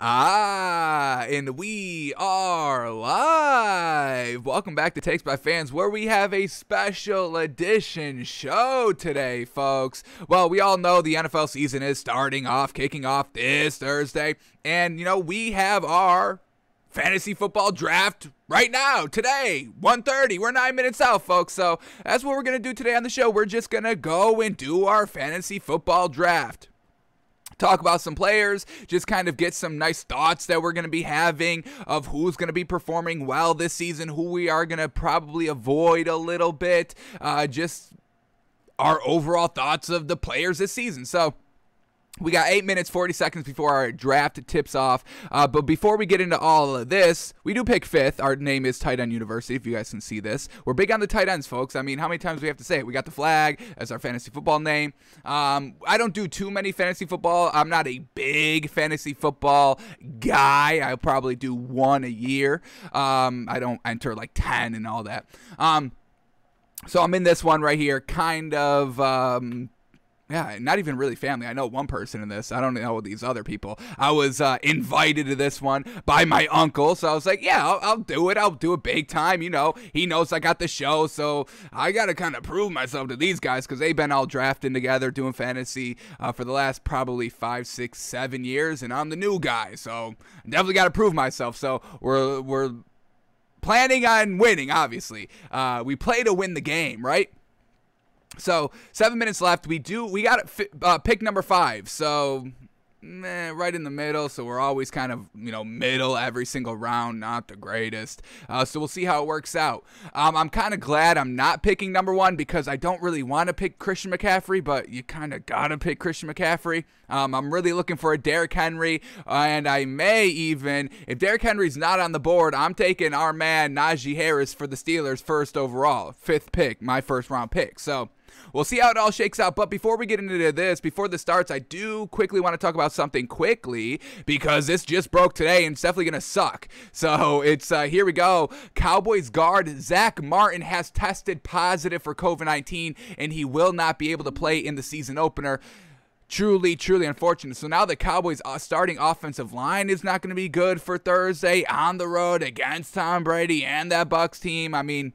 Ah, and we are live. Welcome back to Takes by Fans, where we have a special edition show today, folks. Well, we all know the NFL season is starting off, kicking off this Thursday, and you know we have our fantasy football draft right now today 1.30 we're nine minutes out folks so that's what we're gonna do today on the show we're just gonna go and do our fantasy football draft talk about some players, just kind of get some nice thoughts that we're going to be having of who's going to be performing well this season, who we are going to probably avoid a little bit, uh, just our overall thoughts of the players this season. So, we got eight minutes, 40 seconds before our draft tips off. Uh, but before we get into all of this, we do pick fifth. Our name is Tight End University, if you guys can see this. We're big on the tight ends, folks. I mean, how many times do we have to say it? We got the flag as our fantasy football name. Um, I don't do too many fantasy football. I'm not a big fantasy football guy. I probably do one a year. Um, I don't enter like 10 and all that. Um, so I'm in this one right here, kind of um, yeah, not even really family. I know one person in this. I don't know these other people. I was uh, invited to this one by my uncle, so I was like, "Yeah, I'll, I'll, do it. I'll do it big time." You know, he knows I got the show, so I got to kind of prove myself to these guys because they've been all drafting together, doing fantasy uh, for the last probably five, six, seven years, and I'm the new guy, so definitely got to prove myself. So we're we're planning on winning. Obviously, uh, we play to win the game, right? So seven minutes left. We do we got uh, pick number five. So meh, right in the middle. So we're always kind of you know middle every single round. Not the greatest. Uh, so we'll see how it works out. Um, I'm kind of glad I'm not picking number one because I don't really want to pick Christian McCaffrey, but you kind of gotta pick Christian McCaffrey. Um, I'm really looking for a Derrick Henry, and I may even, if Derrick Henry's not on the board, I'm taking our man Najee Harris for the Steelers first overall, fifth pick, my first round pick. So we'll see how it all shakes out. But before we get into this, before this starts, I do quickly want to talk about something quickly because this just broke today and it's definitely going to suck. So it's uh, here we go. Cowboys guard Zack Martin has tested positive for COVID 19 and he will not be able to play in the season opener truly, truly unfortunate. So now the Cowboys' uh, starting offensive line is not going to be good for Thursday on the road against Tom Brady and that Bucs team. I mean,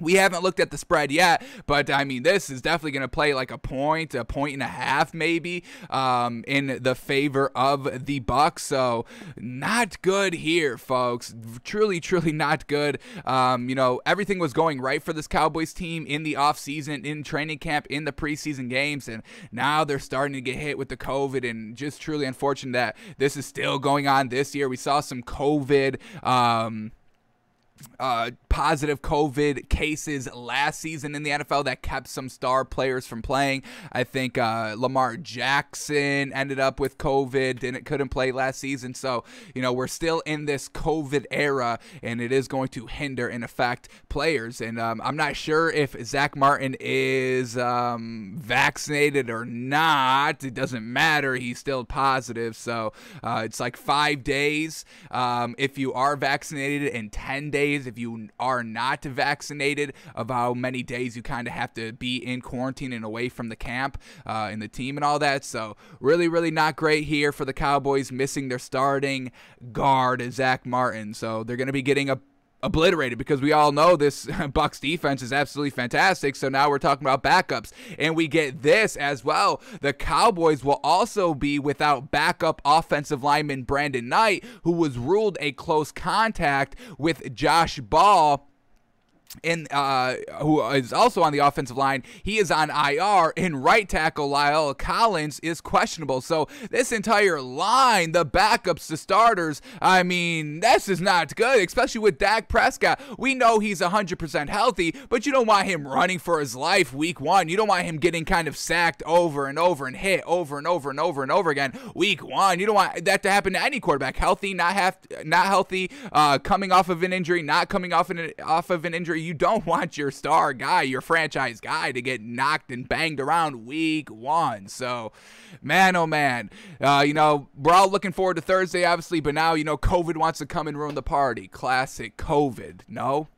we haven't looked at the spread yet, but I mean, this is definitely going to play like a point, a point and a half, maybe, um, in the favor of the Bucs. So, not good here, folks. Truly, truly not good. Um, you know, everything was going right for this Cowboys team in the offseason, in training camp, in the preseason games, and now they're starting to get hit with the COVID, and just truly unfortunate that this is still going on this year. We saw some COVID. Um, uh, positive COVID cases last season in the NFL that kept some star players from playing. I think uh, Lamar Jackson ended up with COVID and it couldn't play last season. So, you know, we're still in this COVID era and it is going to hinder and affect players. And um, I'm not sure if Zack Martin is um, vaccinated or not. It doesn't matter. He's still positive. So uh, it's like five days um, if you are vaccinated and 10 days if you are not vaccinated, of how many days you kind of have to be in quarantine and away from the camp uh, and the team and all that. So, really, really not great here for the Cowboys, missing their starting guard, Zack Martin. So, they're going to be getting a obliterated because we all know this Bucs defense is absolutely fantastic. So now we're talking about backups and we get this as well. The Cowboys will also be without backup offensive lineman Brandon Knight who was ruled a close contact with Josh Ball in uh, who is also on the offensive line, he is on IR. And right tackle La'el Collins is questionable. So this entire line, the backups, the starters, I mean, this is not good, especially with Dak Prescott. We know he's 100% healthy, but you don't want him running for his life week one. You don't want him getting kind of sacked over and over and hit over and over and over and over again week one. You don't want that to happen to any quarterback. Healthy, not have, not healthy, uh, coming off of an injury, not coming off an off of an injury you don't want your star guy, your franchise guy, to get knocked and banged around week one. So, man, oh man, uh, you know, we're all looking forward to Thursday, obviously, but now, you know, COVID wants to come and ruin the party. Classic COVID, no?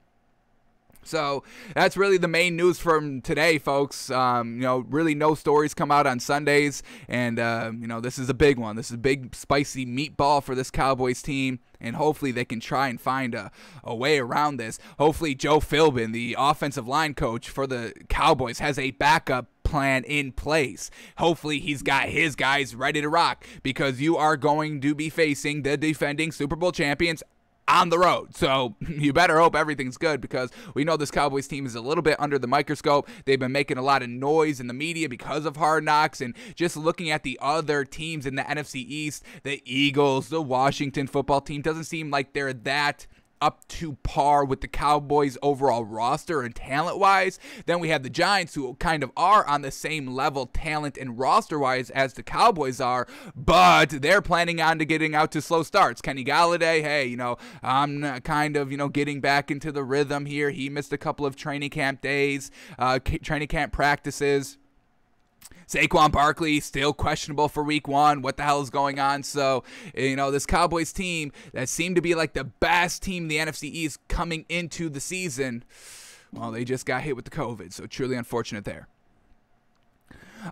So that's really the main news from today, folks. Um, you know, really no stories come out on Sundays, and uh, you know this is a big one. This is a big spicy meatball for this Cowboys team, and hopefully they can try and find a, a way around this. Hopefully Joe Philbin, the offensive line coach for the Cowboys, has a backup plan in place. Hopefully, he's got his guys ready to rock because you are going to be facing the defending Super Bowl champions on the road. So you better hope everything's good because we know this Cowboys team is a little bit under the microscope. They've been making a lot of noise in the media because of hard knocks and just looking at the other teams in the NFC East, the Eagles, the Washington football team doesn't seem like they're that up to par with the Cowboys' overall roster and talent wise. Then we have the Giants, who kind of are on the same level, talent and roster wise, as the Cowboys are, but they're planning on to getting out to slow starts. Kenny Golladay, hey, you know, I'm kind of, you know, getting back into the rhythm here. He missed a couple of training camp days, uh, training camp practices. Saquon Barkley still questionable for week one. What the hell is going on? So, you know, this Cowboys team that seemed to be like the best team in the NFC East coming into the season, well, they just got hit with the COVID. So, truly unfortunate there.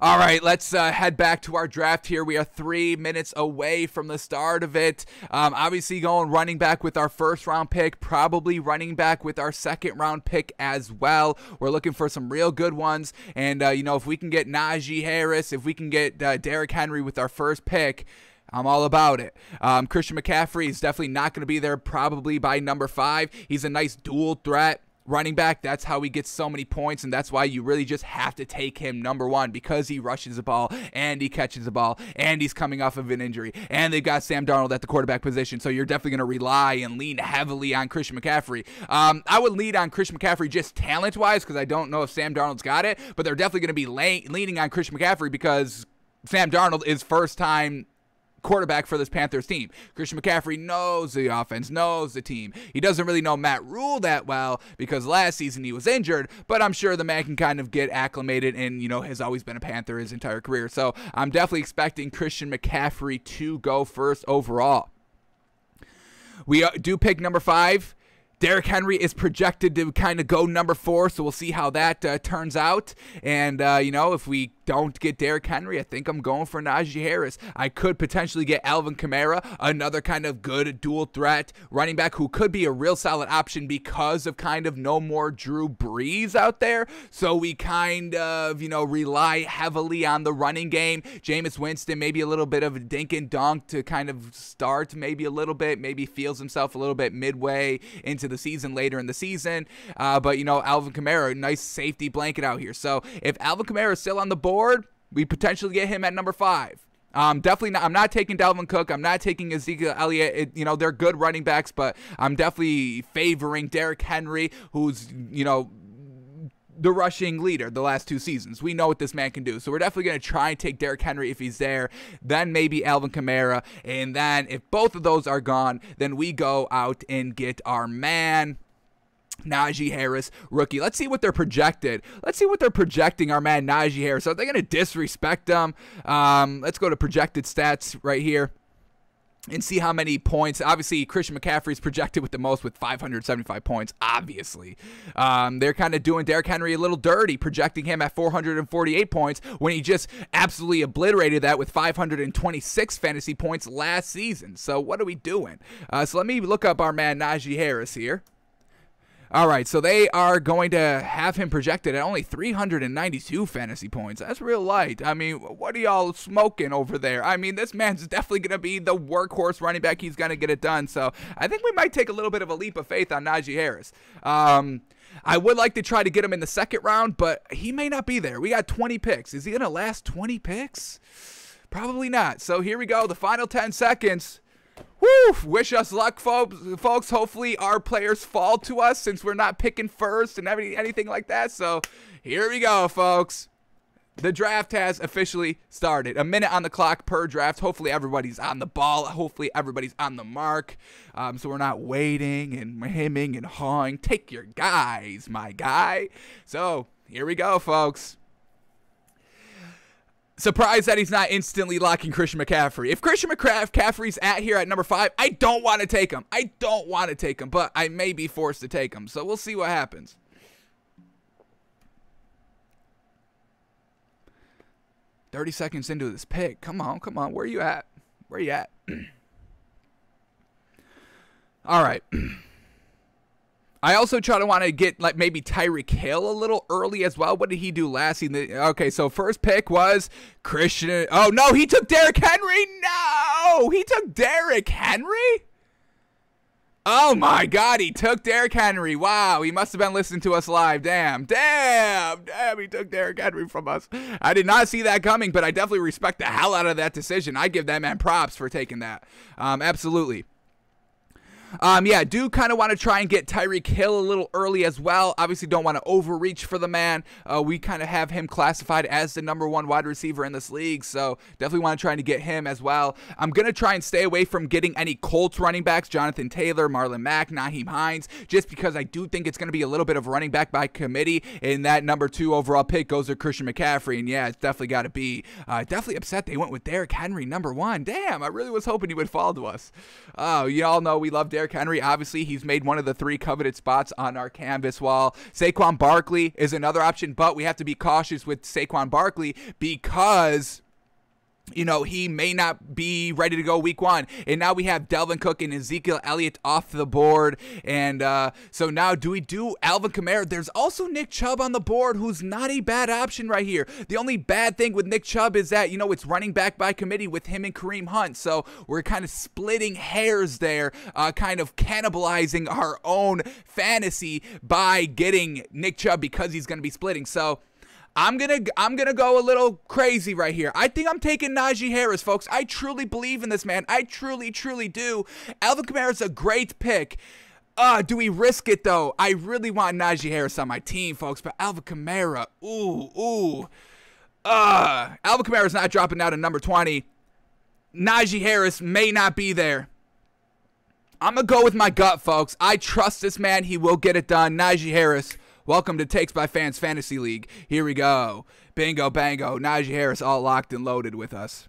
All right, let's uh, head back to our draft here. We are three minutes away from the start of it. Um, obviously, going running back with our first round pick, probably running back with our second round pick as well. We're looking for some real good ones. And, uh, you know, if we can get Najee Harris, if we can get uh, Derrick Henry with our first pick, I'm all about it. Um, Christian McCaffrey is definitely not going to be there probably by number five. He's a nice dual threat running back. That's how he gets so many points, and that's why you really just have to take him number one because he rushes the ball and he catches the ball and he's coming off of an injury. And they've got Sam Darnold at the quarterback position, so you're definitely going to rely and lean heavily on Christian McCaffrey. Um, I would lead on Christian McCaffrey just talent wise because I don't know if Sam Darnold's got it, but they're definitely going to be leaning on Christian McCaffrey because Sam Darnold is first time quarterback for this Panthers team. Christian McCaffrey knows the offense, knows the team. He doesn't really know Matt Rhule that well because last season he was injured, but I'm sure the man can kind of get acclimated and, you know, has always been a Panther his entire career. So I'm definitely expecting Christian McCaffrey to go first overall. We uh, do pick number five. Derrick Henry is projected to kind of go number four, so we'll see how that uh, turns out. And, uh, you know, if we don't get Derrick Henry, I think I'm going for Najee Harris. I could potentially get Alvin Kamara, another kind of good dual threat running back who could be a real solid option because of kind of no more Drew Brees out there. So we kind of, you know, rely heavily on the running game. Jameis Winston, maybe a little bit of a dink and dunk to kind of start, maybe a little bit, maybe feels himself a little bit midway into the season, later in the season. Uh, but, you know, Alvin Kamara, nice safety blanket out here. So if Alvin Kamara is still on the board, board, we potentially get him at number five. Um, definitely not. I'm not taking Dalvin Cook. I'm not taking Ezekiel Elliott. It, you know, they're good running backs, but I'm definitely favoring Derrick Henry, who's, you know, the rushing leader the last two seasons. We know what this man can do. So we're definitely going to try and take Derrick Henry if he's there. Then maybe Alvin Kamara. And then if both of those are gone, then we go out and get our man. Najee Harris, rookie. Let's see what they're projected. Let's see what they're projecting our man Najee Harris. Are they going to disrespect him? Um, let's go to projected stats right here and see how many points. Obviously, Christian McCaffrey is projected with the most with 575 points. Obviously, um, they're kind of doing Derrick Henry a little dirty, projecting him at 448 points when he just absolutely obliterated that with 526 fantasy points last season. So what are we doing? Uh, so let me look up our man Najee Harris here. All right, so they are going to have him projected at only 392 fantasy points. That's real light. I mean, what are y'all smoking over there? I mean, this man's definitely going to be the workhorse running back. He's going to get it done. So I think we might take a little bit of a leap of faith on Najee Harris. Um, I would like to try to get him in the second round, but he may not be there. We got 20 picks. Is he going to last 20 picks? Probably not. So here we go. The final 10 seconds. Woo! Wish us luck, folks. Folks, hopefully our players fall to us since we're not picking first and every, anything like that. So here we go, folks. The draft has officially started. A minute on the clock per draft. Hopefully everybody's on the ball. Hopefully everybody's on the mark. Um, so we're not waiting and hemming and hawing. Take your guys, my guy. So here we go, folks surprised that he's not instantly locking Christian McCaffrey. If Christian McCaffrey's at here at number five, I don't want to take him. I don't want to take him, but I may be forced to take him. So we'll see what happens. Thirty seconds into this pick. Come on, come on. Where are you at? Where are you at? All right. I also try to want to get like maybe Tyreek Hill a little early as well. What did he do last season? Okay, so first pick was Christian. Oh no, he took Derrick Henry. No, he took Derrick Henry. Oh my God, he took Derrick Henry. Wow, he must have been listening to us live. Damn, damn, damn, he took Derrick Henry from us. I did not see that coming, but I definitely respect the hell out of that decision. I give that man props for taking that. Um, absolutely. Um, yeah, do kind of want to try and get Tyreek Hill a little early as well. Obviously, don't want to overreach for the man. Uh, we kind of have him classified as the number one wide receiver in this league, so definitely want to try to get him as well. I'm going to try and stay away from getting any Colts running backs, Jonathan Taylor, Marlon Mack, Nyheim Hines, just because I do think it's going to be a little bit of running back by committee, and that number two overall pick goes to Christian McCaffrey, and yeah, it's definitely got to be. Uh, definitely upset they went with Derrick Henry, number one. Damn, I really was hoping he would fall to us. Oh, you all know we love Derrick Henry. Obviously, he's made one of the three coveted spots on our canvas wall. Saquon Barkley is another option, but we have to be cautious with Saquon Barkley because you know, he may not be ready to go week one. And now we have Dalvin Cook and Ezekiel Elliott off the board. And uh, so now, do we do Alvin Kamara? There's also Nick Chubb on the board, who's not a bad option right here. The only bad thing with Nick Chubb is that, you know, it's running back by committee with him and Kareem Hunt. So we're kind of splitting hairs there, uh, kind of cannibalizing our own fantasy by getting Nick Chubb because he's going to be splitting. So, I'm gonna I'm gonna go a little crazy right here. I think I'm taking Najee Harris, folks. I truly believe in this man. I truly, truly do. Alvin Kamara is a great pick. Uh, do we risk it though? I really want Najee Harris on my team, folks, but Alvin Kamara, ooh, ooh. Uh, Alvin Kamara is not dropping out at number 20. Najee Harris may not be there. I'm to go with my gut, folks. I trust this man. He will get it done. Najee Harris Welcome to Takes by Fans Fantasy League. Here we go. Bingo, bango. Najee Harris all locked and loaded with us.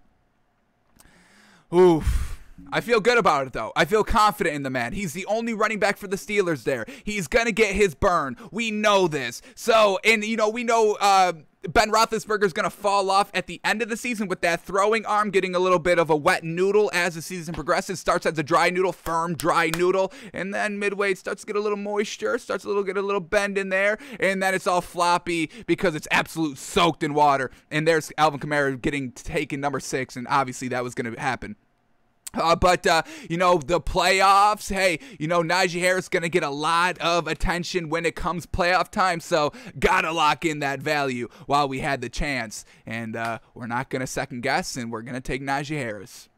Oof. I feel good about it though. I feel confident in the man. He's the only running back for the Steelers there. He's gonna get his burn. We know this. So, and you know, we know uh, Ben Roethlisberger's to fall off at the end of the season with that throwing arm getting a little bit of a wet noodle as the season progresses. Starts as a dry noodle, firm dry noodle, and then midway it starts to get a little moisture, starts a little get a little bend in there, and then it's all floppy because it's absolute soaked in water. And there's Alvin Kamara getting taken number six, and obviously that was to happen. Uh, but uh, you know the playoffs. Hey, you know Najee Harris gonna get a lot of attention when it comes playoff time. So gotta lock in that value while we had the chance, and uh, we're not gonna second guess, and we're gonna take Najee Harris.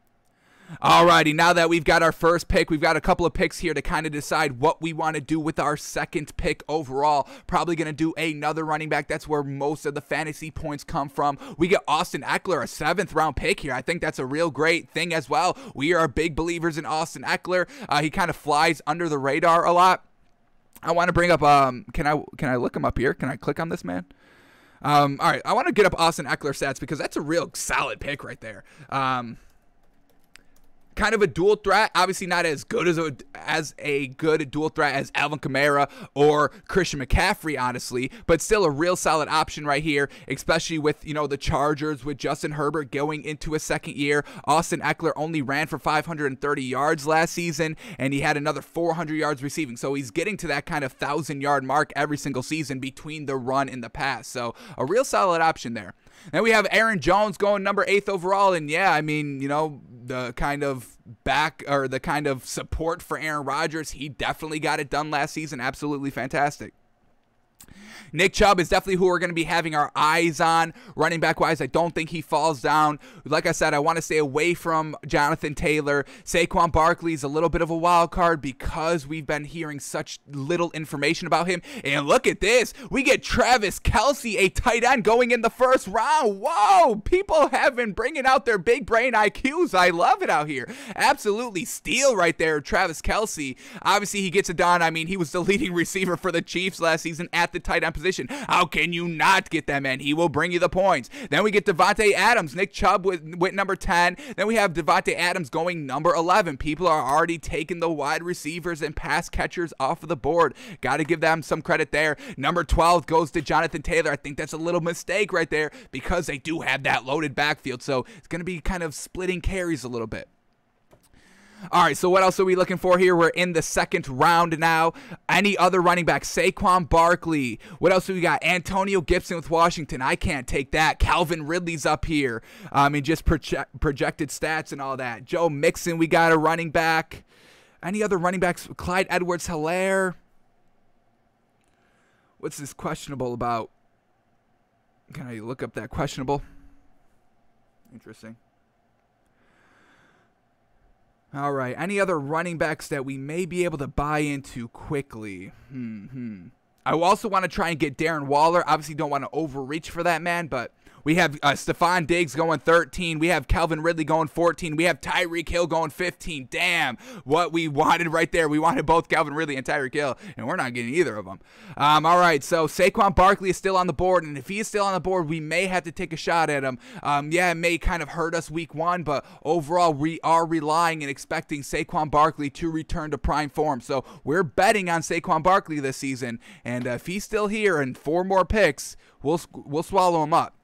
Alrighty, now that we've got our first pick, we've got a couple of picks here to kind of decide what we want to do with our second pick overall. Probably going to do another running back. That's where most of the fantasy points come from. We get Austin Ekeler, a seventh round pick here. I think that's a real great thing as well. We are big believers in Austin Ekeler. Uh, he kind of flies under the radar a lot. I want to bring up. Um, can I can I look him up here? Can I click on this man? Um, all right, I want to get up Austin Ekeler stats because that's a real solid pick right there. Um, kind of a dual threat. Obviously, not as good as a, as a good dual threat as Alvin Kamara or Christian McCaffrey, honestly, but still a real solid option right here, especially with you know the Chargers with Justin Herbert going into a second year. Austin Ekeler only ran for 530 yards last season, and he had another 400 yards receiving. So he's getting to that kind of thousand yard mark every single season between the run and the pass. So a real solid option there. Then we have Aaron Jones going number eighth overall, and yeah, I mean, you know, the kind of back or the kind of support for Aaron Rodgers, he definitely got it done last season. Absolutely fantastic. Nick Chubb is definitely who we're going to be having our eyes on running back wise. I don't think he falls down. Like I said, I want to stay away from Jonathan Taylor. Saquon Barkley is a little bit of a wild card because we've been hearing such little information about him. And look at this. We get Travis Kelce, a tight end, going in the first round. Whoa! People have been bringing out their big brain IQs. I love it out here. Absolutely steal right there, Travis Kelce. Obviously, he gets it done. I mean, he was the leading receiver for the Chiefs last season at the the tight end position. How can you not get that man? He will bring you the points. Then we get Davante Adams, Nick Chubb with, with number 10. Then we have Davante Adams going number 11. People are already taking the wide receivers and pass catchers off of the board. Got to give them some credit there. Number 12 goes to Jonathan Taylor. I think that's a little mistake right there because they do have that loaded backfield. So it's going to be kind of splitting carries a little bit. All right, so what else are we looking for here? We're in the second round now. Any other running back? Saquon Barkley. What else do we got? Antonio Gibson with Washington. I can't take that. Calvin Ridley's up here. I mean, just projected stats and all that. Joe Mixon, we got a running back. Any other running backs? Clyde Edwards Helaire. What's this questionable about? Can I look up that questionable? Interesting. All right. Any other running backs that we may be able to buy into quickly? Hmm. hmm. I also want to try and get Darren Waller. Obviously, don't want to overreach for that man, but we have uh, Stefon Diggs going 13. We have Calvin Ridley going 14. We have Tyreek Hill going 15. Damn, what we wanted right there. We wanted both Calvin Ridley and Tyreek Hill, and we're not getting either of them. Um, all right, so Saquon Barkley is still on the board, and if he is still on the board, we may have to take a shot at him. Um, yeah, it may kind of hurt us week one, but overall, we are relying and expecting Saquon Barkley to return to prime form. So we're betting on Saquon Barkley this season, and uh, if he's still here and four more picks, we'll we'll swallow him up.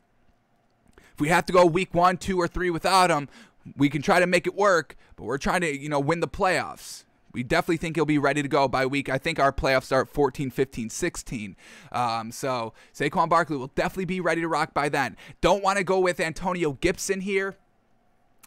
If we have to go week one, two, or three without him, we can try to make it work, but we're trying to, you know, win the playoffs. We definitely think he'll be ready to go by week. I think our playoffs start 14, 15, 16. Um, so Saquon Barkley will definitely be ready to rock by then. Don't want to go with Antonio Gibson here.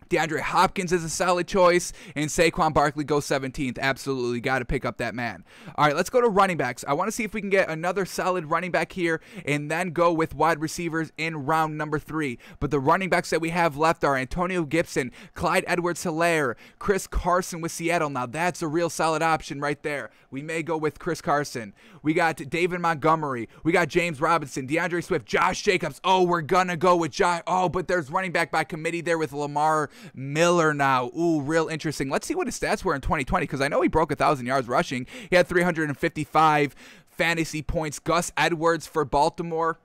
DeAndre Hopkins is a solid choice, and Saquon Barkley goes 17th. Absolutely got to pick up that man. All right, let's go to running backs. I want to see if we can get another solid running back here and then go with wide receivers in round number three. But the running backs that we have left are Antonio Gibson, Clyde Edwards Helaire, Chris Carson with Seattle. Now, that's a real solid option right there. We may go with Chris Carson. We got David Montgomery. We got James Robinson, D'Andre Swift, Josh Jacobs. Oh, we're going to go with Josh. Oh, but there's running back by committee there with Lamar Miller now. Ooh, real interesting. Let's see what his stats were in 2020 because I know he broke a 1,000 yards rushing. He had 355 fantasy points. Gus Edwards for Baltimore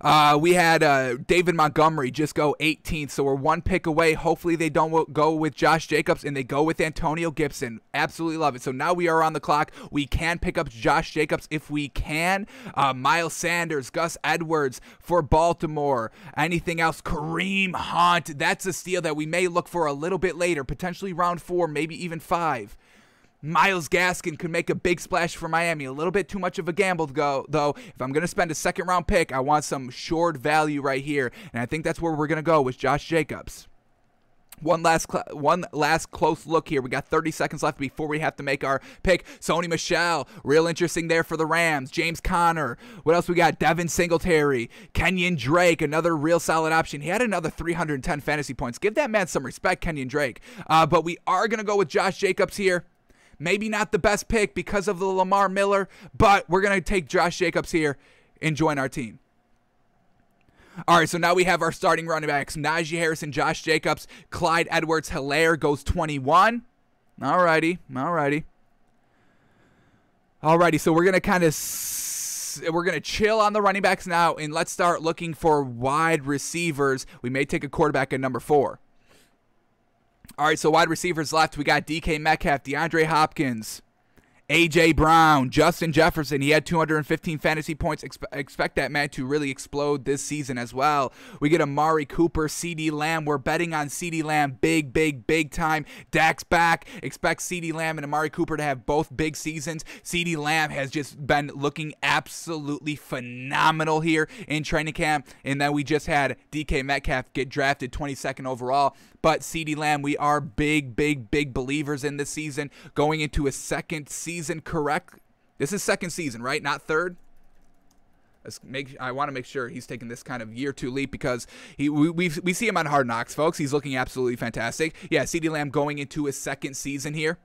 uh, we had uh, David Montgomery just go 18th, so we're one pick away. Hopefully, they don't go with Josh Jacobs and they go with Antonio Gibson. Absolutely love it. So now we are on the clock. We can pick up Josh Jacobs if we can. Uh, Miles Sanders, Gus Edwards for Baltimore. Anything else? Kareem Hunt. That's a steal that we may look for a little bit later, potentially round four, maybe even five. Myles Gaskin could make a big splash for Miami. A little bit too much of a gamble to go, though. If I'm going to spend a second round pick, I want some short value right here, and I think that's where we're going to go with Josh Jacobs. One last one last close look here. We got 30 seconds left before we have to make our pick. Sony Michel, real interesting there for the Rams. James Conner. What else we got? Devin Singletary, Kenyan Drake, another real solid option. He had another 310 fantasy points. Give that man some respect, Kenyan Drake. Uh, but we are gonna go with Josh Jacobs here. Maybe not the best pick because of the Lamar Miller, but we're going to take Josh Jacobs here and join our team. All right, so now we have our starting running backs Najee Harrison, Josh Jacobs, Clyde Edwards Helaire goes 21. All righty, all righty. All righty, so we're going to kind of we're going to chill on the running backs now and let's start looking for wide receivers. We may take a quarterback at number 4. All right, so wide receivers left. We got DK Metcalf, DeAndre Hopkins, AJ Brown, Justin Jefferson. He had 215 fantasy points. Expe- expect that man to really explode this season as well. We get Amari Cooper, CeeDee Lamb. We're betting on CeeDee Lamb big, big, big time. Dak's back. Expect CeeDee Lamb and Amari Cooper to have both big seasons. CeeDee Lamb has just been looking absolutely phenomenal here in training camp. And then we just had DK Metcalf get drafted 22nd overall. But CeeDee Lamb, we are big, big, big believers in this season. Going into a second season, correct? This is second season, right? Not third. Let's make. I want to make sure he's taking this kind of year two leap because he we we we see him on Hard Knocks, folks. He's looking absolutely fantastic. Yeah, CeeDee Lamb going into his second season here.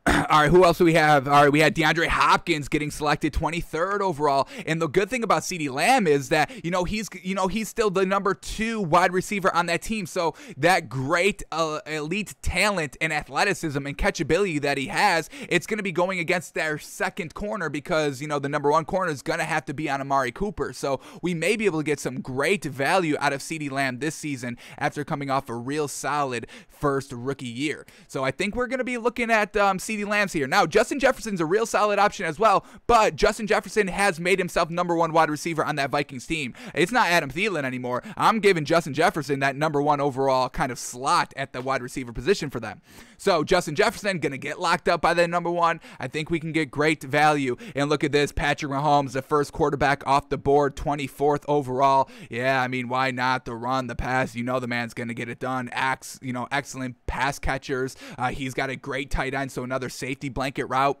All right, who else do we have? All right, we had DeAndre Hopkins getting selected 23rd overall. And the good thing about CeeDee Lamb is that, you know, he's you know, he's still the number 2 wide receiver on that team. So that great uh, elite talent and athleticism and catchability that he has, it's going to be going against their second corner because, you know, the number 1 corner is going to have to be on Amari Cooper. So we may be able to get some great value out of CeeDee Lamb this season after coming off a real solid first rookie year. So I think we're going to be looking at um, CeeDee Lamb's here. Now, Justin Jefferson's a real solid option as well, but Justin Jefferson has made himself number one wide receiver on that Vikings team. It's not Adam Thielen anymore. I'm giving Justin Jefferson that number one overall kind of slot at the wide receiver position for them. So Justin Jefferson going to get locked up by that number one. I think we can get great value. And look at this, Patrick Mahomes, the first quarterback off the board, 24th overall. Yeah, I mean, why not the run, the pass? You know the man's going to get it done. Acts, you know, excellent pass catchers. Uh, he's got a great tight end, so another safety blanket route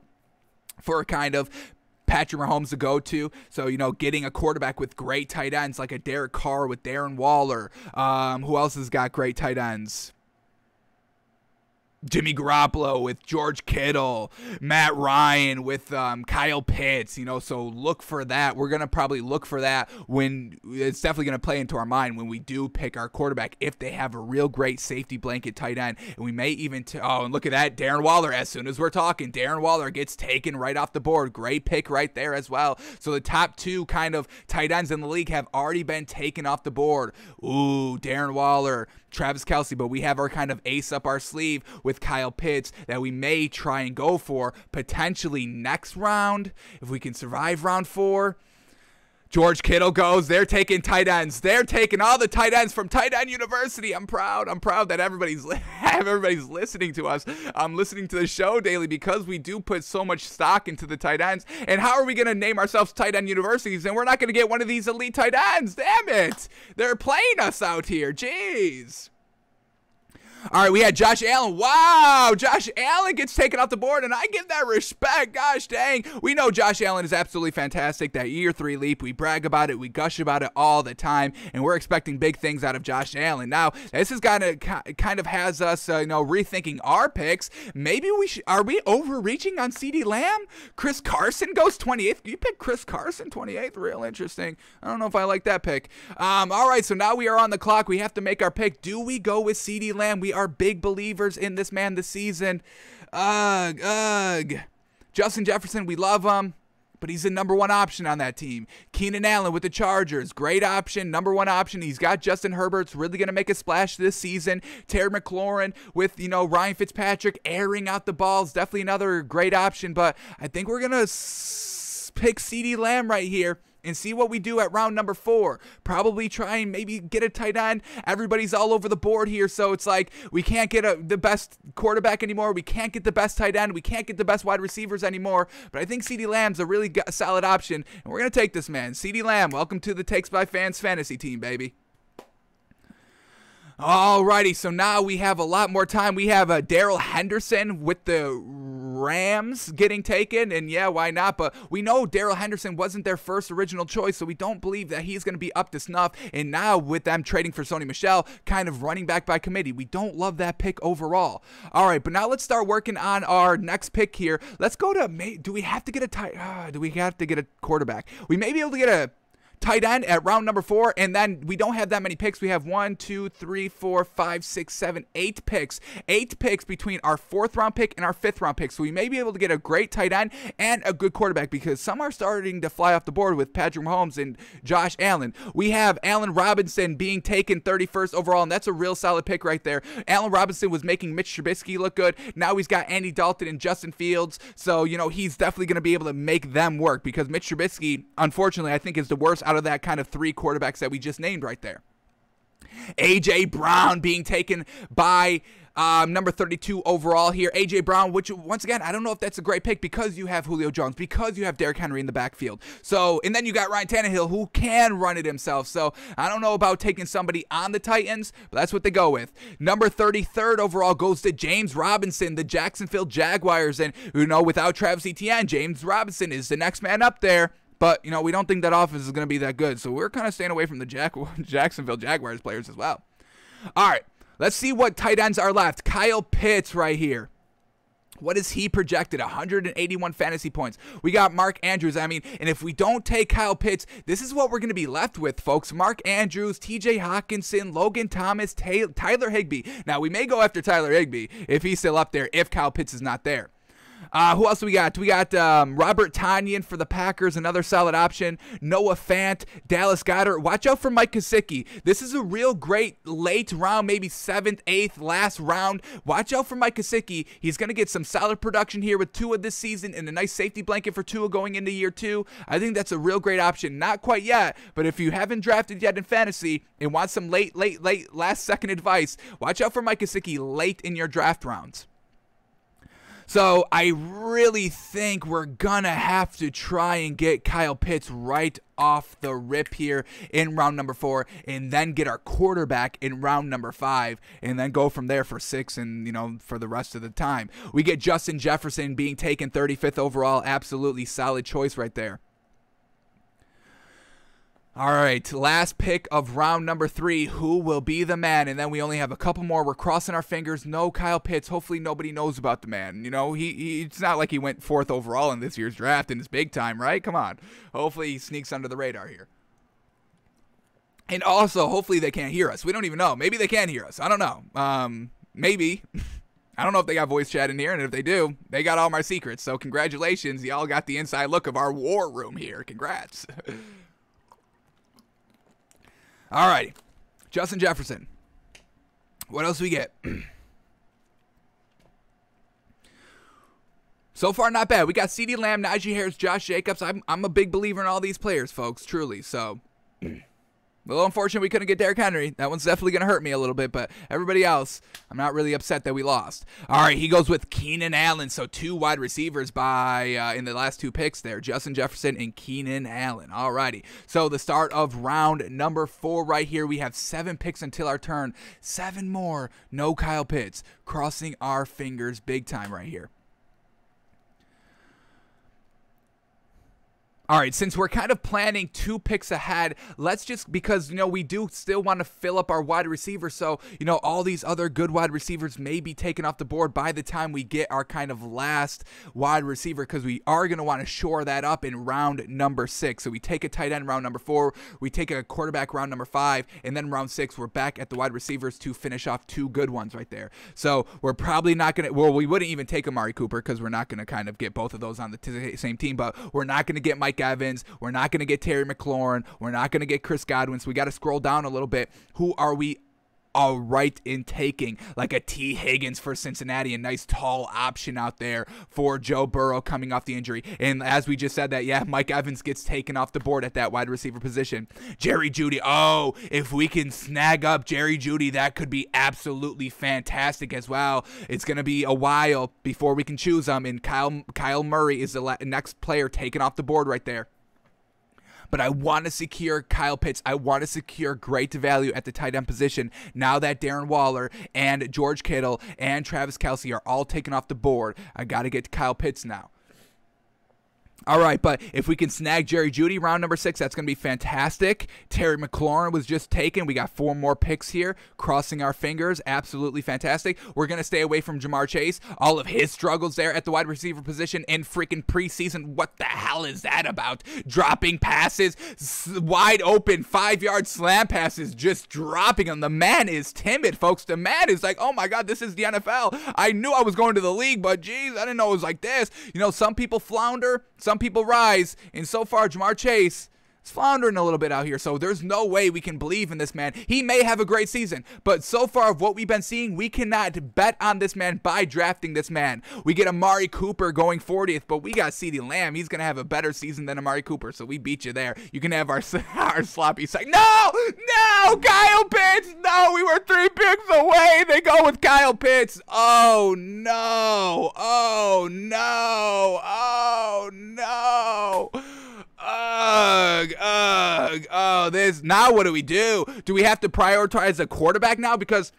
for a kind of Patrick Mahomes to go to. So, you know, getting a quarterback with great tight ends like a Derek Carr with Darren Waller. Um, who else has got great tight ends? Jimmy Garoppolo with George Kittle, Matt Ryan with um, Kyle Pitts, you know, so look for that. We're going to probably look for that when it's definitely going to play into our mind when we do pick our quarterback if they have a real great safety blanket tight end. And we may even, oh, and look at that, Darren Waller, as soon as we're talking, Darren Waller gets taken right off the board. Great pick right there as well. So the top two kind of tight ends in the league have already been taken off the board. Ooh, Darren Waller. Travis Kelce, but we have our kind of ace up our sleeve with Kyle Pitts that we may try and go for potentially next round if we can survive round four. George Kittle goes. They're taking tight ends. They're taking all the tight ends from Tight End University. I'm proud. I'm proud that everybody's everybody's listening to us. I'm listening to the show daily because we do put so much stock into the tight ends. And how are we going to name ourselves Tight End Universities and we're not going to get one of these elite tight ends? Damn it! They're playing us out here. Jeez. All right, we had Josh Allen. Wow, Josh Allen gets taken off the board, and I give that respect. Gosh dang. We know Josh Allen is absolutely fantastic. That year three leap, we brag about it, we gush about it all the time, and we're expecting big things out of Josh Allen. Now, this is kind of kind of has us, uh, you know, rethinking our picks. Maybe we should, are we overreaching on CeeDee Lamb? Chris Carson goes 28th. You pick Chris Carson 28th? Real interesting. I don't know if I like that pick. Um, all right, so now we are on the clock. We have to make our pick. Do we go with CeeDee Lamb? We are big believers in this man this season. Ugh, ugh. Justin Jefferson, we love him but he's the number one option on that team. Keenan Allen with the Chargers, great option, number one option. He's got Justin Herbert's really going to make a splash this season. Terry McLaurin with, you know, Ryan Fitzpatrick airing out the balls, definitely another great option, but I think we're going to pick CeeDee Lamb right here and see what we do at round number four. Probably try and maybe get a tight end. Everybody's all over the board here, so it's like we can't get a, the best quarterback anymore. We can't get the best tight end. We can't get the best wide receivers anymore. But I think CeeDee Lamb's a really solid option, and we're gonna take this man. CeeDee Lamb, welcome to the Takes by Fans fantasy team, baby. Alrighty, so now we have a lot more time. We have uh, Darrell Henderson with the Rams getting taken, and yeah, why not? But we know Darrell Henderson wasn't their first original choice, so we don't believe that he's going to be up to snuff. And now with them trading for Sony Michel, kind of running back by committee, we don't love that pick overall. All right, but now let's start working on our next pick here. Let's go to. Do we have to get a tight? Uh, do we have to get a quarterback? We may be able to get a tight end at round number four. And then we don't have that many picks. We have one, two, three, four, five, six, seven, eight picks. Eight picks between our fourth round pick and our fifth round pick. So we may be able to get a great tight end and a good quarterback because some are starting to fly off the board with Patrick Mahomes and Josh Allen. We have Allen Robinson being taken 31st overall, and that's a real solid pick right there. Allen Robinson was making Mitch Trubisky look good. Now he's got Andy Dalton and Justin Fields. So, you know, he's definitely going to be able to make them work because Mitch Trubisky, unfortunately, I think is the worst out out of that kind of three quarterbacks that we just named right there. AJ Brown being taken by um, number 32 overall here. AJ Brown, which once again, I don't know if that's a great pick because you have Julio Jones, because you have Derrick Henry in the backfield. So, and then you got Ryan Tannehill who can run it himself. So, I don't know about taking somebody on the Titans, but that's what they go with. Number 33rd overall goes to James Robinson, the Jacksonville Jaguars. And, you know, without Travis Etienne, James Robinson is the next man up there. But, you know, we don't think that offense is going to be that good. So we're kind of staying away from the Jack- Jacksonville Jaguars players as well. All right. Let's see what tight ends are left. Kyle Pitts right here. What is he projected? 181 fantasy points. We got Mark Andrews. I mean, and if we don't take Kyle Pitts, this is what we're going to be left with, folks. Mark Andrews, TJ Hockenson, Logan Thomas, Tyler Higbee. Now, we may go after Tyler Higbee if he's still up there, if Kyle Pitts is not there. Uh, who else we got? We got um, Robert Tonyan for the Packers, another solid option. Noah Fant, Dallas Goedert. Watch out for Mike Gesicki. This is a real great late round, maybe seventh, eighth, last round. Watch out for Mike Gesicki. He's going to get some solid production here with Tua this season and a nice safety blanket for Tua going into year two. I think that's a real great option. Not quite yet, but if you haven't drafted yet in fantasy and want some late, late, late, last second advice, watch out for Mike Gesicki late in your draft rounds. So I really think we're gonna have to try and get Kyle Pitts right off the rip here in round number four, and then get our quarterback in round number five, and then go from there for six, and you know for the rest of the time. We get Justin Jefferson being taken 35th overall, absolutely solid choice right there. All right, last pick of round number three. Who will be the man? And then we only have a couple more. We're crossing our fingers. No Kyle Pitts. Hopefully, nobody knows about the man. You know, he, he it's not like he went fourth overall in this year's draft in his big time, right? Come on. Hopefully, he sneaks under the radar here. And also, hopefully, they can't hear us. We don't even know. Maybe they can hear us. I don't know. Um, maybe. I don't know if they got voice chat in here, and if they do, they got all my secrets. So, congratulations. Y'all got the inside look of our war room here. Congrats. All right. Justin Jefferson. What else we get? so far, not bad. We got CeeDee Lamb, Najee Harris, Josh Jacobs. I'm, I'm a big believer in all these players, folks, truly. So. A little unfortunate we couldn't get Derrick Henry. That one's definitely going to hurt me a little bit, but everybody else, I'm not really upset that we lost. All right, he goes with Keenan Allen. So two wide receivers by uh, in the last two picks there, Justin Jefferson and Keenan Allen. All righty. So the start of round number four right here. We have seven picks until our turn. Seven more. No Kyle Pitts. Crossing our fingers big time right here. All right, since we're kind of planning two picks ahead, let's just because you know we do still want to fill up our wide receiver, so you know all these other good wide receivers may be taken off the board by the time we get our kind of last wide receiver because we are going to want to shore that up in round number six. So we take a tight end round number four, we take a quarterback round number five, and then round six we're back at the wide receivers to finish off two good ones right there. So we're probably not going to. Well, we wouldn't even take Amari Cooper because we're not going to kind of get both of those on the t- same team, but we're not going to get Mike. Mike Evans. We're not going to get Terry McLaurin. We're not going to get Chris Godwin. So we got to scroll down a little bit. Who are we all right in taking, like a Tee Higgins for Cincinnati, a nice tall option out there for Joe Burrow coming off the injury. And as we just said that, yeah, Mike Evans gets taken off the board at that wide receiver position. Jerry Jeudy, oh, if we can snag up Jerry Jeudy, that could be absolutely fantastic as well. It's going to be a while before we can choose them, and Kyle Kyle Murray is the next player taken off the board right there but I want to secure Kyle Pitts. I want to secure great value at the tight end position now that Darren Waller and George Kittle and Travis Kelce are all taken off the board. I got to get Kyle Pitts now. All right, but if we can snag Jerry Jeudy round number six, that's going to be fantastic. Terry McLaurin was just taken. We got four more picks here. Crossing our fingers, absolutely fantastic. We're going to stay away from Ja'Marr Chase. All of his struggles there at the wide receiver position in freaking preseason. What the hell is that about? Dropping passes, wide open, five yard slam passes, just dropping them. The man is timid, folks. The man is like, oh my God, this is the NFL. I knew I was going to the league, but geez, I didn't know it was like this. You know, some people flounder, some people rise, and so far, Ja'Marr Chase is floundering a little bit out here. So there's no way we can believe in this man. He may have a great season, but so far of what we've been seeing, we cannot bet on this man by drafting this man. We get Amari Cooper going 40th, but we got CeeDee Lamb. He's gonna have a better season than Amari Cooper, so we beat you there. You can have our our sloppy side. No, no, Kyle Pitts. No, we were three picks away. They go with Kyle Pitts. Oh no. Oh no. Oh no. Ugh, ugh, oh, this. Now what do we do? Do we have to prioritize a quarterback now? Because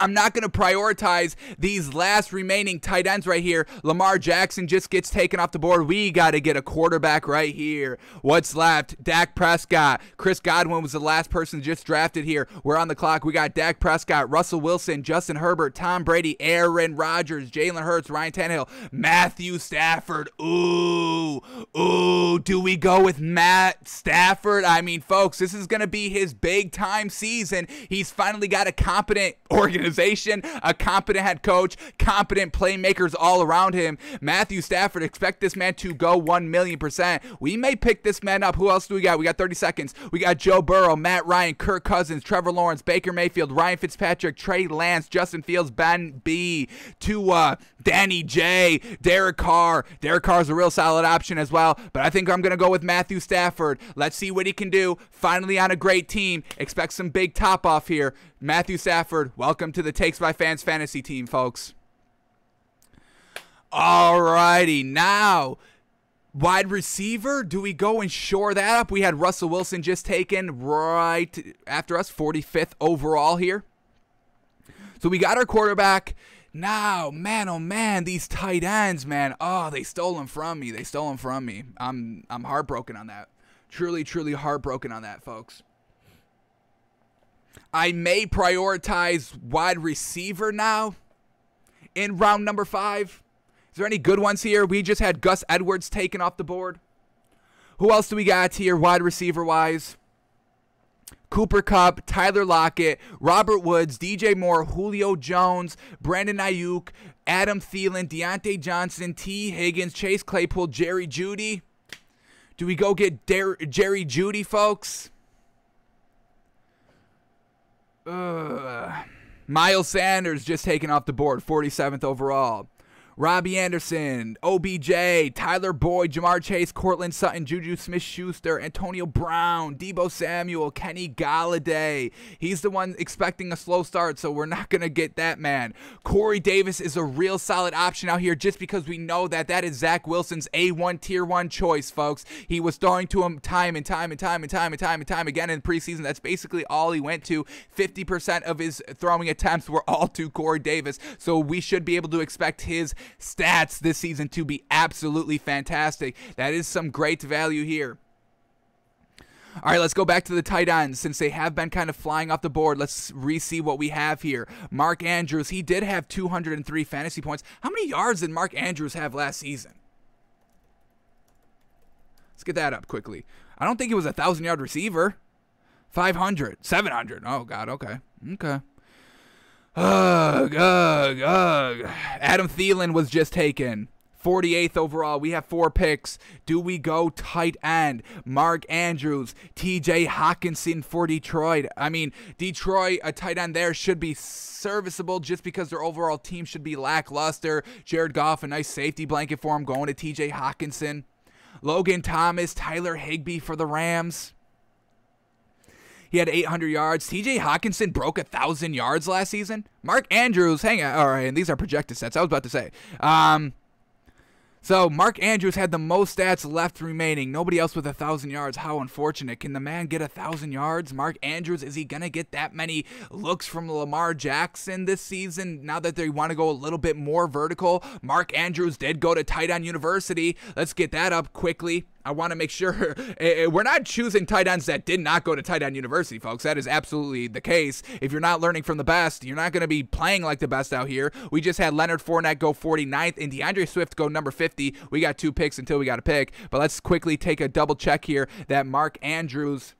I'm not going to prioritize these last remaining tight ends right here. Lamar Jackson just gets taken off the board. We got to get a quarterback right here. What's left? Dak Prescott. Chris Godwin was the last person just drafted here. We're on the clock. We got Dak Prescott, Russell Wilson, Justin Herbert, Tom Brady, Aaron Rodgers, Jalen Hurts, Ryan Tannehill, Matthew Stafford. Ooh, ooh, do we go with Matt Stafford? I mean, folks, this is going to be his big time season. He's finally got a competent organization, a competent head coach, competent playmakers all around him. Matthew Stafford, expect this man to go 1 million percent. We may pick this man up. Who else do we got? We got 30 seconds. We got Joe Burrow, Matt Ryan, Kirk Cousins, Trevor Lawrence, Baker Mayfield, Ryan Fitzpatrick, Trey Lance, Justin Fields, Ben B, Tua, Danny J, Derek Carr. Derek Carr is a real solid option as well, but I think I'm going to go with Matthew Stafford. Let's see what he can do. Finally on a great team. Expect some big top off here. Matthew Stafford, welcome to the Takes by Fans fantasy team, folks. Alrighty, now wide receiver. Do we go and shore that up? We had Russell Wilson just taken right after us, 45th overall here. So we got our quarterback. Now, man, oh man, these tight ends, man. Oh, they stole them from me. They stole them from me. I'm I'm heartbroken on that. Truly, truly heartbroken on that, folks. I may prioritize wide receiver now in round number five. Is there any good ones here? We just had Gus Edwards taken off the board. Who else do we got here, wide receiver wise? Cooper Kupp, Tyler Lockett, Robert Woods, DJ Moore, Julio Jones, Brandon Aiyuk, Adam Thielen, Diontae Johnson, Tee Higgins, Chase Claypool, Jerry Jeudy. Do we go get Jerry Jeudy, folks? Ugh. Miles Sanders just taken off the board, 47th overall. Robbie Anderson, OBJ, Tyler Boyd, Ja'Marr Chase, Courtland Sutton, Juju Smith Schuster, Antonio Brown, Deebo Samuel, Kenny Golladay. He's the one expecting a slow start, so we're not going to get that man. Corey Davis is a real solid option out here just because we know that that is Zach Wilson's A1 tier 1 choice, folks. He was throwing to him time and time and time and time and time and time again in preseason. That's basically all he went to. 50% of his throwing attempts were all to Corey Davis, so we should be able to expect his stats this season to be absolutely fantastic. That is some great value here. All right, let's go back to the tight ends since they have been kind of flying off the board. Let's re-see what we have here. Mark Andrews, he did have 203 fantasy points. How many yards did Mark Andrews have last season? Let's get that up quickly. I don't think he was a thousand yard receiver. 500, 700. Oh God, okay, okay. Ugh, ugh, ugh. Adam Thielen was just taken. 48th overall. We have four picks. Do we go tight end? Mark Andrews, TJ Hockenson for Detroit. I mean, Detroit, a tight end there should be serviceable just because their overall team should be lackluster. Jared Goff, a nice safety blanket for him, going to TJ Hockenson. Logan Thomas, Tyler Higbee for the Rams. He had 800 yards. TJ Hockenson broke a 1,000 yards last season. Mark Andrews, hang on. All right, and these are projected sets. I was about to say. Um, so Mark Andrews had the most stats left remaining. Nobody else with a thousand yards. How unfortunate. Can the man get a thousand yards? Mark Andrews, is he gonna get that many looks from Lamar Jackson this season? Now that they want to go a little bit more vertical, Mark Andrews did go to tight university. Let's get that up quickly. I want to make sure eh, eh, we're not choosing tight ends that did not go to tight end university, folks. That is absolutely the case. If you're not learning from the best, you're not going to be playing like the best out here. We just had Leonard Fournette go 49th and D'Andre Swift go number 50. We got two picks until we got a pick. But let's quickly take a double check here that Mark Andrews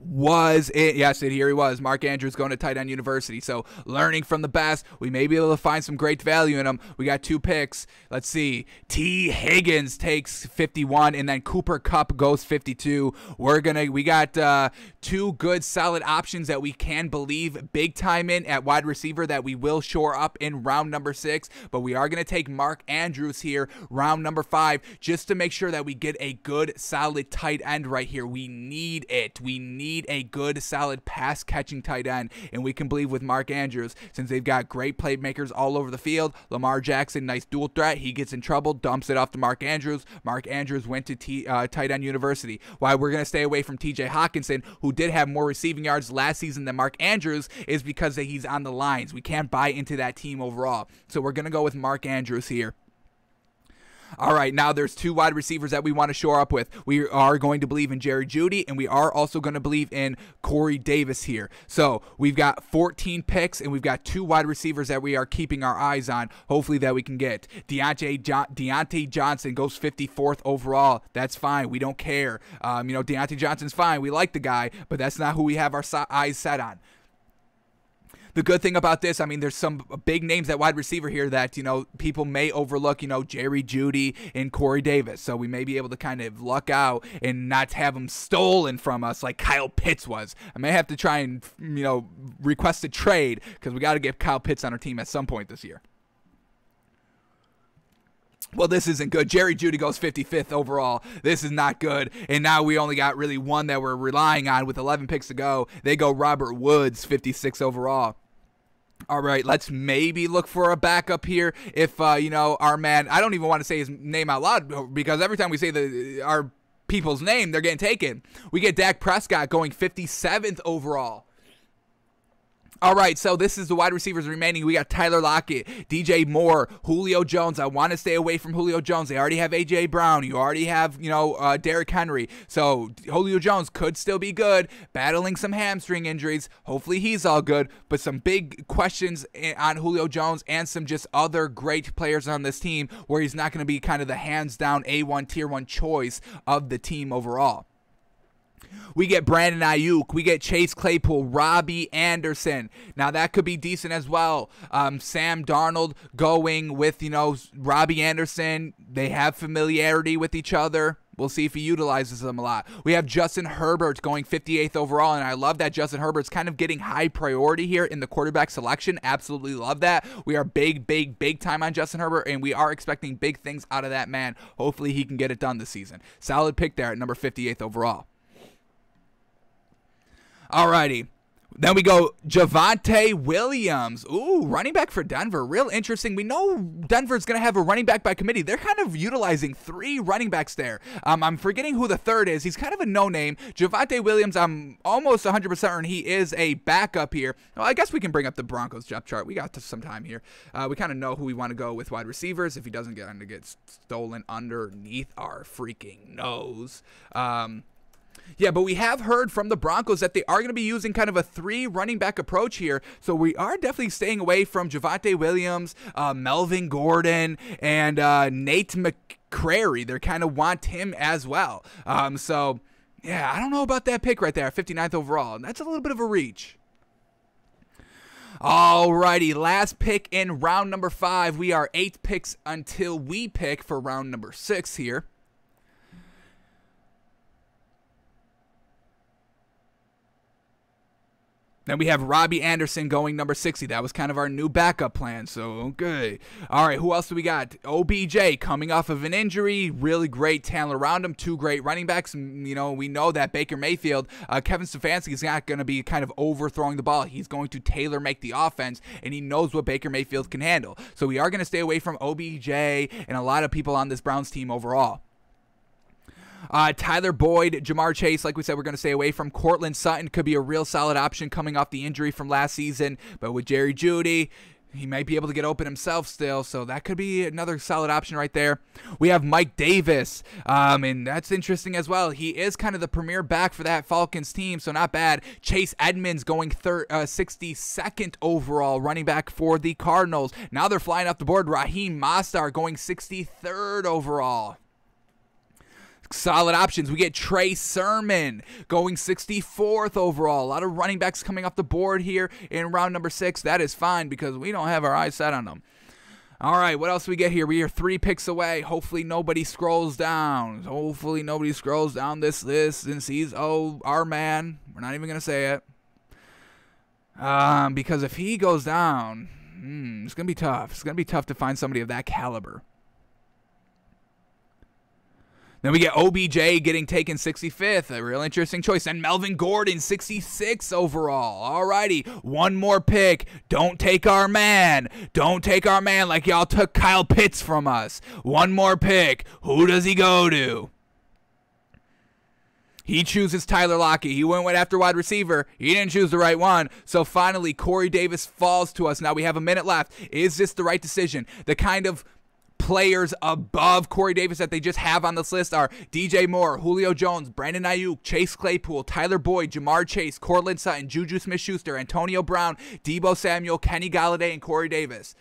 was it. Yes, it here he was. Mark Andrews going to tight end university. So learning from the best. We may be able to find some great value in him. We got two picks. Let's see. Tee Higgins takes 51, and then Cooper Kupp goes 52. We're gonna we got uh, two good solid options that we can believe big time in at wide receiver that we will shore up in round number six. But we are gonna take Mark Andrews here, round number five, just to make sure that we get a good solid tight end right here. We need it. We need need a good, solid pass catching tight end, and we can believe with Mark Andrews, since they've got great playmakers all over the field. Lamar Jackson, nice dual threat. He gets in trouble, dumps it off to Mark Andrews. Mark Andrews went to T, uh, tight end university. Why we're going to stay away from TJ Hockenson, who did have more receiving yards last season than Mark Andrews, is because he's on the Lions. We can't buy into that team overall. So we're going to go with Mark Andrews here. All right, now there's two wide receivers that we want to shore up with. We are going to believe in Jerry Jeudy, and we are also going to believe in Corey Davis here. So we've got 14 picks, and we've got two wide receivers that we are keeping our eyes on. Hopefully that we can get. Diontae, jo- Diontae Johnson goes 54th overall. That's fine. We don't care. Um, you know, Diontae Johnson's fine. We like the guy, but that's not who we have our so- eyes set on the good thing about this, I mean, there's some big names at wide receiver here that, you know, people may overlook, you know, Jerry Jeudy and Corey Davis. So we may be able to kind of luck out and not have them stolen from us like Kyle Pitts was. I may have to try and, you know, request a trade because we got to get Kyle Pitts on our team at some point this year. Well, this isn't good. Jerry Jeudy goes 55th overall. This is not good. And now we only got really one that we're relying on with 11 picks to go. They go Robert Woods, 56 overall. All right, let's maybe look for a backup here. If uh, you know our man, I don't even want to say his name out loud because every time we say the our people's name, they're getting taken. We get Dak Prescott going 57th overall. All right, so this is the wide receivers remaining. We got Tyler Lockett, DJ Moore, Julio Jones. I want to stay away from Julio Jones. They already have AJ Brown. You already have, you know, uh, Derrick Henry. So Julio Jones could still be good, battling some hamstring injuries. Hopefully he's all good. But some big questions on Julio Jones and some just other great players on this team where he's not going to be kind of the hands down A1 tier one choice of the team overall. We get Brandon Aiyuk. We get Chase Claypool, Robbie Anderson. Now that could be decent as well. Um, Sam Darnold going with you know Robbie Anderson. They have familiarity with each other. We'll see if he utilizes them a lot. We have Justin Herbert going 58th overall, and I love that Justin Herbert's kind of getting high priority here in the quarterback selection. Absolutely love that. We are big, big, big time on Justin Herbert, and we are expecting big things out of that man. Hopefully, he can get it done this season. Solid pick there at number 58th overall. Alrighty. Then we go Javonte Williams. Ooh, running back for Denver. Real interesting. We know Denver's going to have a running back by committee. They're kind of utilizing three running backs there. Um, I'm forgetting who the third is. He's kind of a no name. Javonte Williams, I'm almost 100% certain he is a backup here. Well, I guess we can bring up the Broncos depth chart. We got some time here. Uh, we kind of know who we want to go with wide receivers if he doesn't get get stolen underneath our freaking nose. Um, yeah, but we have heard from the Broncos that they are going to be using kind of a three running back approach here. So we are definitely staying away from Javonte Williams, uh, Melvin Gordon, and uh, Nate McCrary. They kind of want him as well. Um, so, yeah, I don't know about that pick right there, 59th overall. That's a little bit of a reach. Alrighty, last pick in round number five. We are eight picks until we pick for round number six here. Then we have Robbie Anderson going number 60. That was kind of our new backup plan. So, okay. All right, who else do we got? OBJ coming off of an injury. Really great talent around him. Two great running backs. You know, we know that Baker Mayfield, uh, Kevin Stefanski is not going to be kind of overthrowing the ball. He's going to tailor make the offense, and he knows what Baker Mayfield can handle. So, we are going to stay away from OBJ and a lot of people on this Browns team overall. Uh, Tyler Boyd, Ja'Marr Chase, like we said, we're going to stay away from. Courtland Sutton could be a real solid option coming off the injury from last season, but with Jerry Jeudy, he might be able to get open himself still, so that could be another solid option right there. We have Mike Davis, um, and that's interesting as well. He is kind of the premier back for that Falcons team, so not bad. Chase Edmonds going uh, 62nd overall running back for the Cardinals. Now they're flying up the board. Raheem Mostert going 63rd overall solid options. We get Trey Sermon going 64th overall. A lot of running backs coming off the board here in round number six. That is fine because we don't have our eyes set on them. All right, what else we get here? We are three picks away. Hopefully nobody scrolls down. Hopefully nobody scrolls down this list and sees, oh, our man. We're not even gonna say it. Um, because if he goes down, hmm, it's gonna be tough. It's gonna be tough to find somebody of that caliber. Then we get OBJ getting taken 65th, a real interesting choice. And Melvin Gordon, 66 overall. Alrighty, one more pick. Don't take our man. Don't take our man like y'all took Kyle Pitts from us. One more pick. Who does he go to? He chooses Tyler Lockett. He went, after wide receiver. He didn't choose the right one. So finally, Corey Davis falls to us. Now we have a minute left. Is this the right decision? The kind of players above Corey Davis that they just have on this list are DJ Moore, Julio Jones, Brandon Aiyuk, Chase Claypool, Tyler Boyd, Ja'Marr Chase, Courtland Sutton, Juju Smith Schuster, Antonio Brown, Deebo Samuel, Kenny Golladay, and Corey Davis.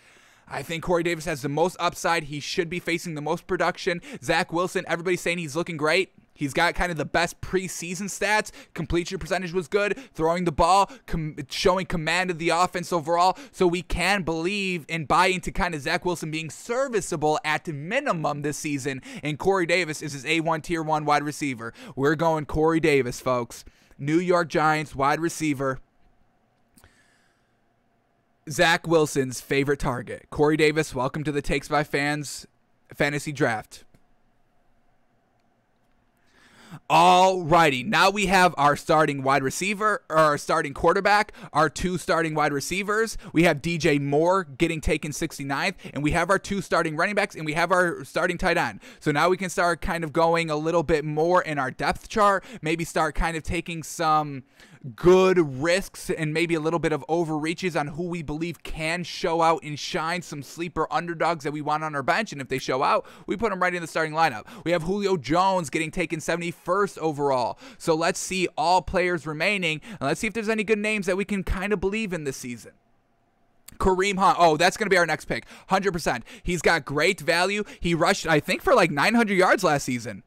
I think Corey Davis has the most upside. He should be facing the most production. Zach Wilson, everybody's saying he's looking great. He's got kind of the best preseason stats. Completion percentage was good. Throwing the ball, com- showing command of the offense overall. So we can believe and buy into kind of Zach Wilson being serviceable at minimum this season. And Corey Davis is his A1 tier one wide receiver. We're going Corey Davis, folks. New York Giants wide receiver. Zach Wilson's favorite target. Corey Davis, welcome to the Takes by Fans fantasy draft. Alrighty, now we have our starting wide receiver, or our starting quarterback, our two starting wide receivers. We have DJ Moore getting taken 69th, and we have our two starting running backs, and we have our starting tight end. So now we can start kind of going a little bit more in our depth chart, maybe start kind of taking some good risks and maybe a little bit of overreaches on who we believe can show out and shine some sleeper underdogs that we want on our bench. And if they show out, we put them right in the starting lineup. We have Julio Jones getting taken 71st overall. So let's see all players remaining and let's see if there's any good names that we can kind of believe in this season. Kareem Hunt. Oh, that's going to be our next pick. 100%. He's got great value. He rushed, I think, for like 900 yards last season.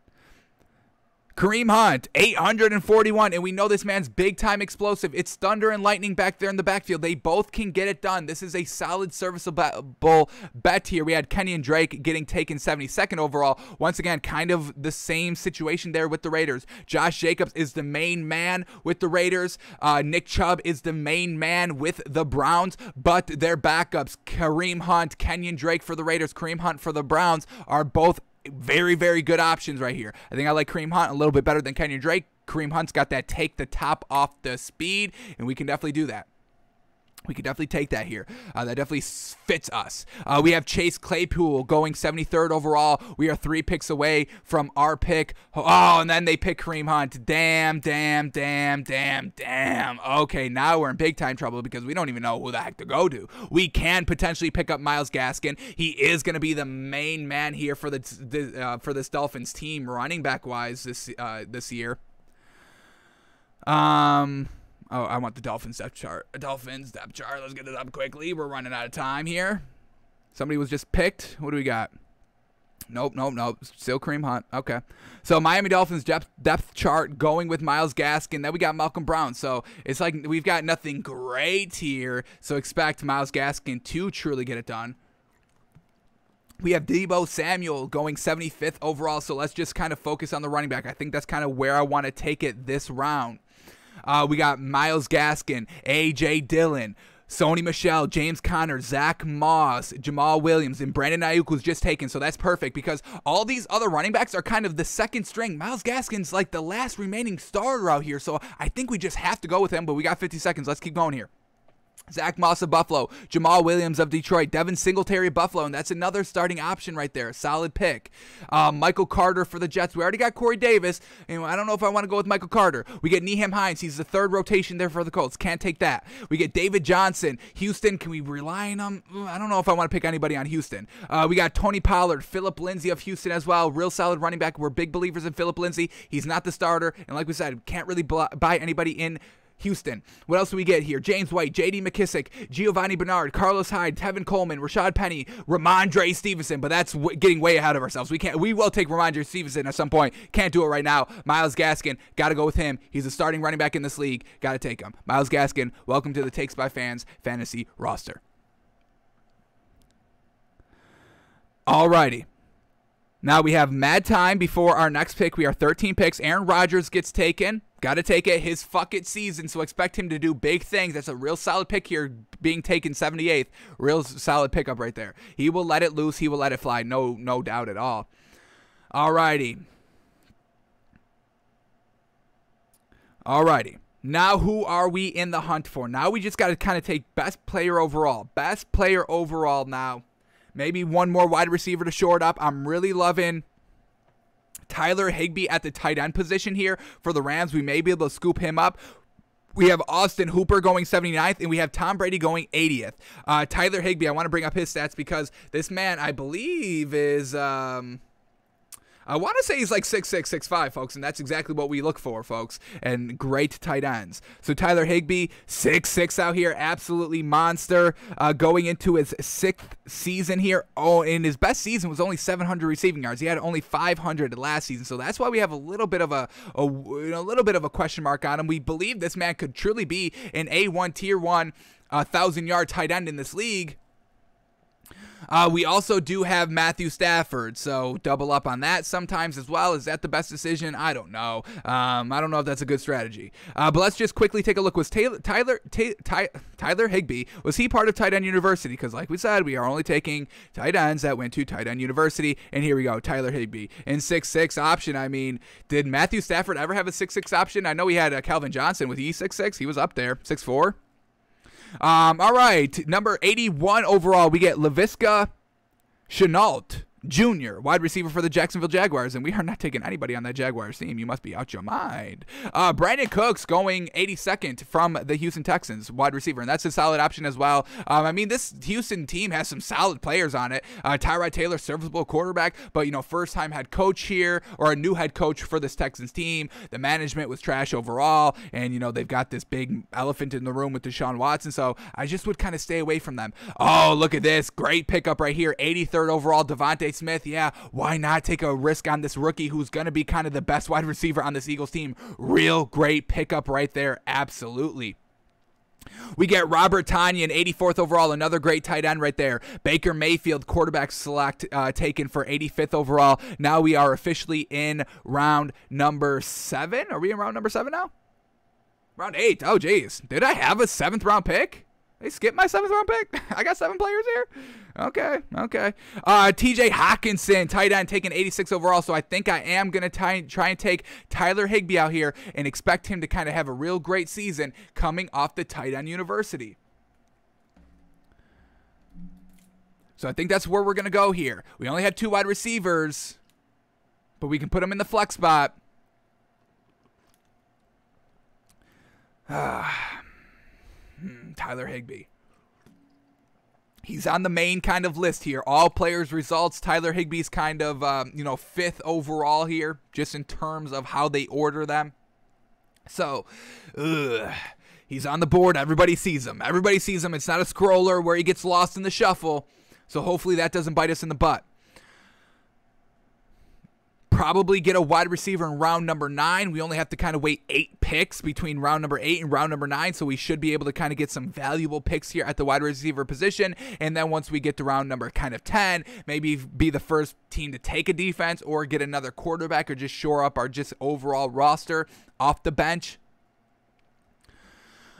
Kareem Hunt, 841, and we know this man's big time explosive. It's thunder and lightning back there in the backfield. They both can get it done. This is a solid, serviceable bet here. We had Kenyan Drake getting taken 72nd overall. Once again, kind of the same situation there with the Raiders. Josh Jacobs is the main man with the Raiders. Uh, Nick Chubb is the main man with the Browns, but their backups, Kareem Hunt, Kenyan Drake for the Raiders, Kareem Hunt for the Browns, are both very, very good options right here. I think I like Kareem Hunt a little bit better than Kenyan Drake. Kareem Hunt's got that take the top off the speed, and we can definitely do that. We could definitely take that here. Uh, that definitely fits us. Uh, we have Chase Claypool going 73rd overall. We are three picks away from our pick. Oh, and then they pick Kareem Hunt. Damn, damn, damn, damn, damn. Okay, now we're in big time trouble because we don't even know who the heck to go to. We can potentially pick up Myles Gaskin. He is going to be the main man here for the, the uh, for this Dolphins team, running back wise this uh, this year. Um. Oh, I want the Dolphins depth chart. Dolphins depth chart. Let's get it up quickly. We're running out of time here. Somebody was just picked. What do we got? Nope, nope, nope. Still Kareem Hunt. Okay. So Miami Dolphins depth, depth chart going with Myles Gaskin. Then we got Malcolm Brown. So it's like we've got nothing great here. So expect Myles Gaskin to truly get it done. We have Deebo Samuel going 75th overall. So let's just kind of focus on the running back. I think that's kind of where I want to take it this round. Uh, we got Myles Gaskin, A.J. Dillon. Sony Michel, James Conner, Zack Moss, Jamaal Williams, and Brandon Aiyuk was just taken. So that's perfect because all these other running backs are kind of the second string. Myles Gaskin's like the last remaining starter out here. So I think we just have to go with him, but we got 50 seconds. Let's keep going here. Zack Moss of Buffalo, Jamaal Williams of Detroit, Devin Singletary Buffalo, and that's another starting option right there. Solid pick. Um, Michael Carter for the Jets. We already got Corey Davis, I don't know if I want to go with Michael Carter. We get Nyheim Hines. He's the third rotation there for the Colts. Can't take that. We get David Johnson. Houston, can we rely on him? I don't know if I want to pick anybody on Houston. Uh, we got Tony Pollard, Phillip Lindsay of Houston as well. Real solid running back. We're big believers in Phillip Lindsay. He's not the starter, and like we said, can't really buy anybody in Houston. What else do we get here? James White, J.D. McKissic, Giovani Bernard, Carlos Hyde, Tevin Coleman, Rashaad Penny, Rhamondre Stevenson. But that's getting way ahead of ourselves. We can't. We will take Rhamondre Stevenson at some point. Can't do it right now. Myles Gaskin, got to go with him. He's a starting running back in this league. Got to take him. Myles Gaskin, welcome to the Takes by Fans fantasy roster. Alrighty. Now we have mad time before our next pick. We are 13 picks. Aaron Rodgers gets taken. Gotta take it his fuck it season, so expect him to do big things. That's a real solid pick here, being taken 78th. Real solid pickup right there. He will let it loose. He will let it fly. No, no doubt at all. Alrighty. Alrighty. Now who are we in the hunt for? Now we just got to kind of take best player overall. Best player overall now. Maybe one more wide receiver to short up. I'm really loving Tyler Higbee at the tight end position here for the Rams. We may be able to scoop him up. We have Austin Hooper going 79th, and we have Tom Brady going 80th. Uh, Tyler Higbee, I want to bring up his stats because this man, I believe, is. Um, I want to say he's like six six six five, folks, and that's exactly what we look for, folks. And great tight ends. So Tyler Higbee, six six out here, absolutely monster. Uh, going into his sixth season here. Oh, in his best season was only 700 receiving yards. He had only 500 last season, so that's why we have a little bit of a, a a little bit of a question mark on him. We believe this man could truly be an A1 tier one, uh, thousand yard tight end in this league. Uh, we also do have Matthew Stafford, so double up on that sometimes as well. Is that the best decision? I don't know. Um, I don't know if that's a good strategy. Uh, but let's just quickly take a look. Was Taylor, Tyler Ty, Tyler Higbee was he part of Tight End University? Because like we said, we are only taking tight ends that went to Tight End University, and here we go, Tyler Higbee in six six option. I mean, did Matthew Stafford ever have a six six option? I know he had a Calvin Johnson with E six six. He was up there, six four. Um, all right, number 81 overall, we get Laviska Shenault. Jr., wide receiver for the Jacksonville Jaguars, and we are not taking anybody on that Jaguars team. You must be out your mind. Uh, Brandin Cooks going 82nd from the Houston Texans, wide receiver, and that's a solid option as well. Um, I mean, this Houston team has some solid players on it. Uh, Tyrod Taylor, serviceable quarterback, but you know, first time head coach here or a new head coach for this Texans team. The management was trash overall, and you know they've got this big elephant in the room with Deshaun Watson. So I just would kind of stay away from them. Oh, look at this great pickup right here, 83rd overall, Smith. Yeah, why not take a risk on this rookie who's going to be kind of the best wide receiver on this Eagles team? Real great pickup right there. Absolutely. We get Robert Tonyan, 84th overall, another great tight end right there. Baker Mayfield, quarterback select, uh, taken for 85th overall. Now we are officially in round number seven. Are we in round number seven now? Round eight. Oh, geez. Did I have a seventh round pick? They skipped my seventh round pick. I got seven players here. Okay, okay. Uh, T.J. Hockenson, tight end, taking 86 overall. So I think I am gonna try, try and take Tyler Higbee out here and expect him to kind of have a real great season coming off the tight end university. So I think that's where we're gonna go here. We only have two wide receivers, but we can put them in the flex spot. Ah. Hmm, Tyler Higbee. He's on the main kind of list here. All players' results. Tyler Higbee's kind of, um, you know, fifth overall here, just in terms of how they order them. So, ugh, he's on the board. Everybody sees him. Everybody sees him. It's not a scroller where he gets lost in the shuffle. So hopefully that doesn't bite us in the butt probably get a wide receiver in round number nine. We only have to kind of wait eight picks between round number eight and round number nine. So we should be able to kind of get some valuable picks here at the wide receiver position. And then once we get to round number kind of 10, maybe be the first team to take a defense or get another quarterback or just shore up our just overall roster off the bench.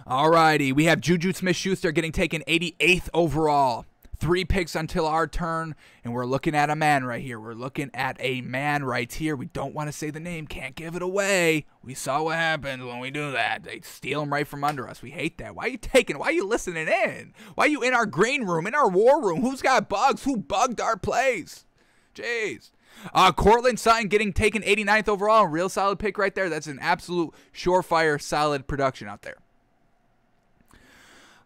Alrighty, we have Juju Smith Schuster getting taken 88th overall. Three picks until our turn, and we're looking at a man right here. We're looking at a man right here. We don't want to say the name, can't give it away. We saw what happens when we do that. They steal him right from under us. We hate that. Why are you taking? Why are you listening in? Why are you in our green room, in our war room? Who's got bugs? Who bugged our plays? Jeez. Uh, Courtland Sutton getting taken 89th overall. Real solid pick right there. That's an absolute surefire, solid production out there.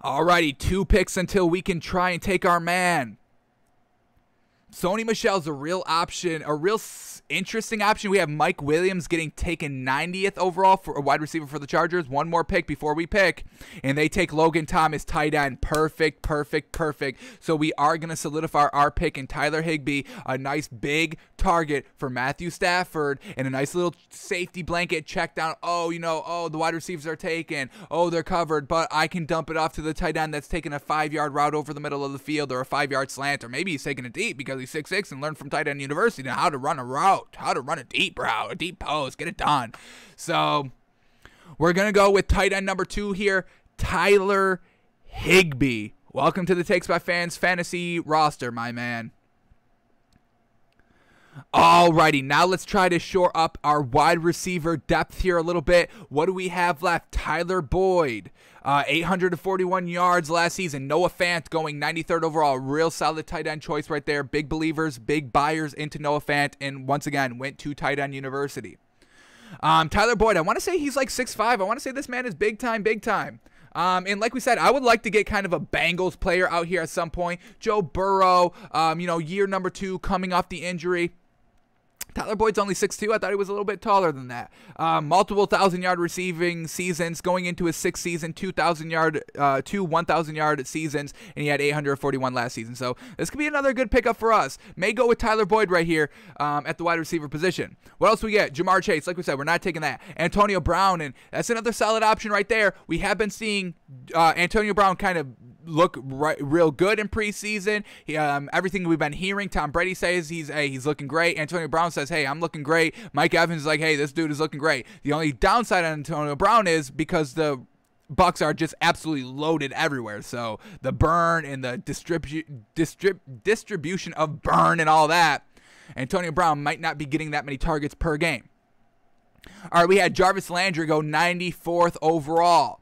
Alrighty, two picks until we can try and take our man. Sony Michel's a real option, a real interesting option. We have Mike Williams getting taken 90th overall for a wide receiver for the Chargers. One more pick before we pick, and they take Logan Thomas, tight end. Perfect, perfect, perfect. So we are going to solidify our pick in Tyler Higbee, a nice big target for Matthew Stafford, and a nice little safety blanket check down. Oh, you know, oh, the wide receivers are taken. Oh, they're covered, but I can dump it off to the tight end that's taking a five yard route over the middle of the field or a five yard slant, or maybe he's taking it deep because six six and learned from tight end university how to run a route, how to run a deep route, a deep post, get it done. So we're gonna go with tight end number two here, Tyler Higbee. Welcome to the Takes by Fans fantasy roster, my man. Alrighty, now let's try to shore up our wide receiver depth here a little bit. What do we have left? Tyler Boyd, uh, 841 yards last season. Noah Fant going 93rd overall. Real solid tight end choice right there. Big believers, big buyers into Noah Fant, and once again went to tight end university. Um, Tyler Boyd, I want to say he's like 6'5. I want to say this man is big time, big time. Um, and like we said, I would like to get kind of a Bengals player out here at some point. Joe Burrow, um, you know, year number two coming off the injury. Tyler Boyd's only 6'2. I thought he was a little bit taller than that. Um, multiple thousand yard receiving seasons going into his sixth season, 2,000 yard, uh, two 1,000 yard seasons, and he had 841 last season. So this could be another good pickup for us. May go with Tyler Boyd right here um, at the wide receiver position. What else we get? Ja'Marr Chase. Like we said, we're not taking that. Antonio Brown, and that's another solid option right there. We have been seeing uh, Antonio Brown kind of look right, real good in preseason. He, um, everything we've been hearing, Tom Brady says he's hey, he's looking great. Antonio Brown says, hey, I'm looking great. Mike Evans is like, hey, this dude is looking great. The only downside on Antonio Brown is because the Bucs are just absolutely loaded everywhere. So the burn and the distribu- distrib- distribution of burn and all that, Antonio Brown might not be getting that many targets per game. All right, we had Jarvis Landry go 94th overall.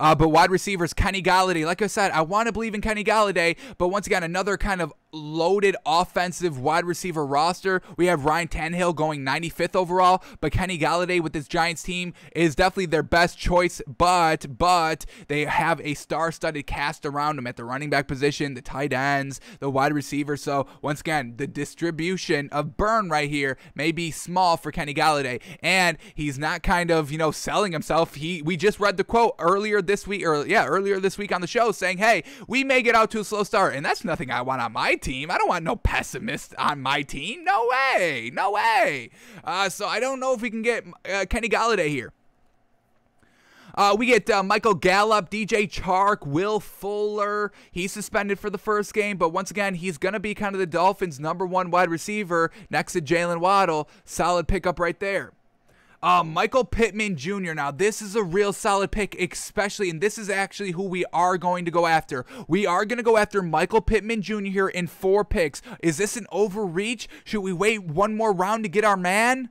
Uh, but wide receivers, Kenny Golladay. Like I said, I want to believe in Kenny Golladay, but once again, another kind of loaded offensive wide receiver roster. We have Ryan Tannehill going 95th overall, but Kenny Golladay with this Giants team is definitely their best choice. But but they have a star-studded cast around him at the running back position, the tight ends, the wide receiver. So once again, the distribution of burn right here may be small for Kenny Golladay, and he's not kind of you know selling himself. He we just read the quote earlier this week, or yeah, earlier this week on the show saying, "Hey, we may get out to a slow start," and that's nothing I want on my team. I don't want no pessimist on my team. No way. No way. Uh, so I don't know if we can get uh, Kenny Golladay here. Uh, we get uh, Michael Gallup, DJ Chark, Will Fuller. He's suspended for the first game, but once again, he's going to be kind of the Dolphins' number one wide receiver next to Jaylen Waddle. Solid pickup right there. Uh, Michael Pittman Jr. Now, this is a real solid pick, especially, and this is actually who we are going to go after. We are going to go after Michael Pittman Jr. here in four picks. Is this an overreach? Should we wait one more round to get our man?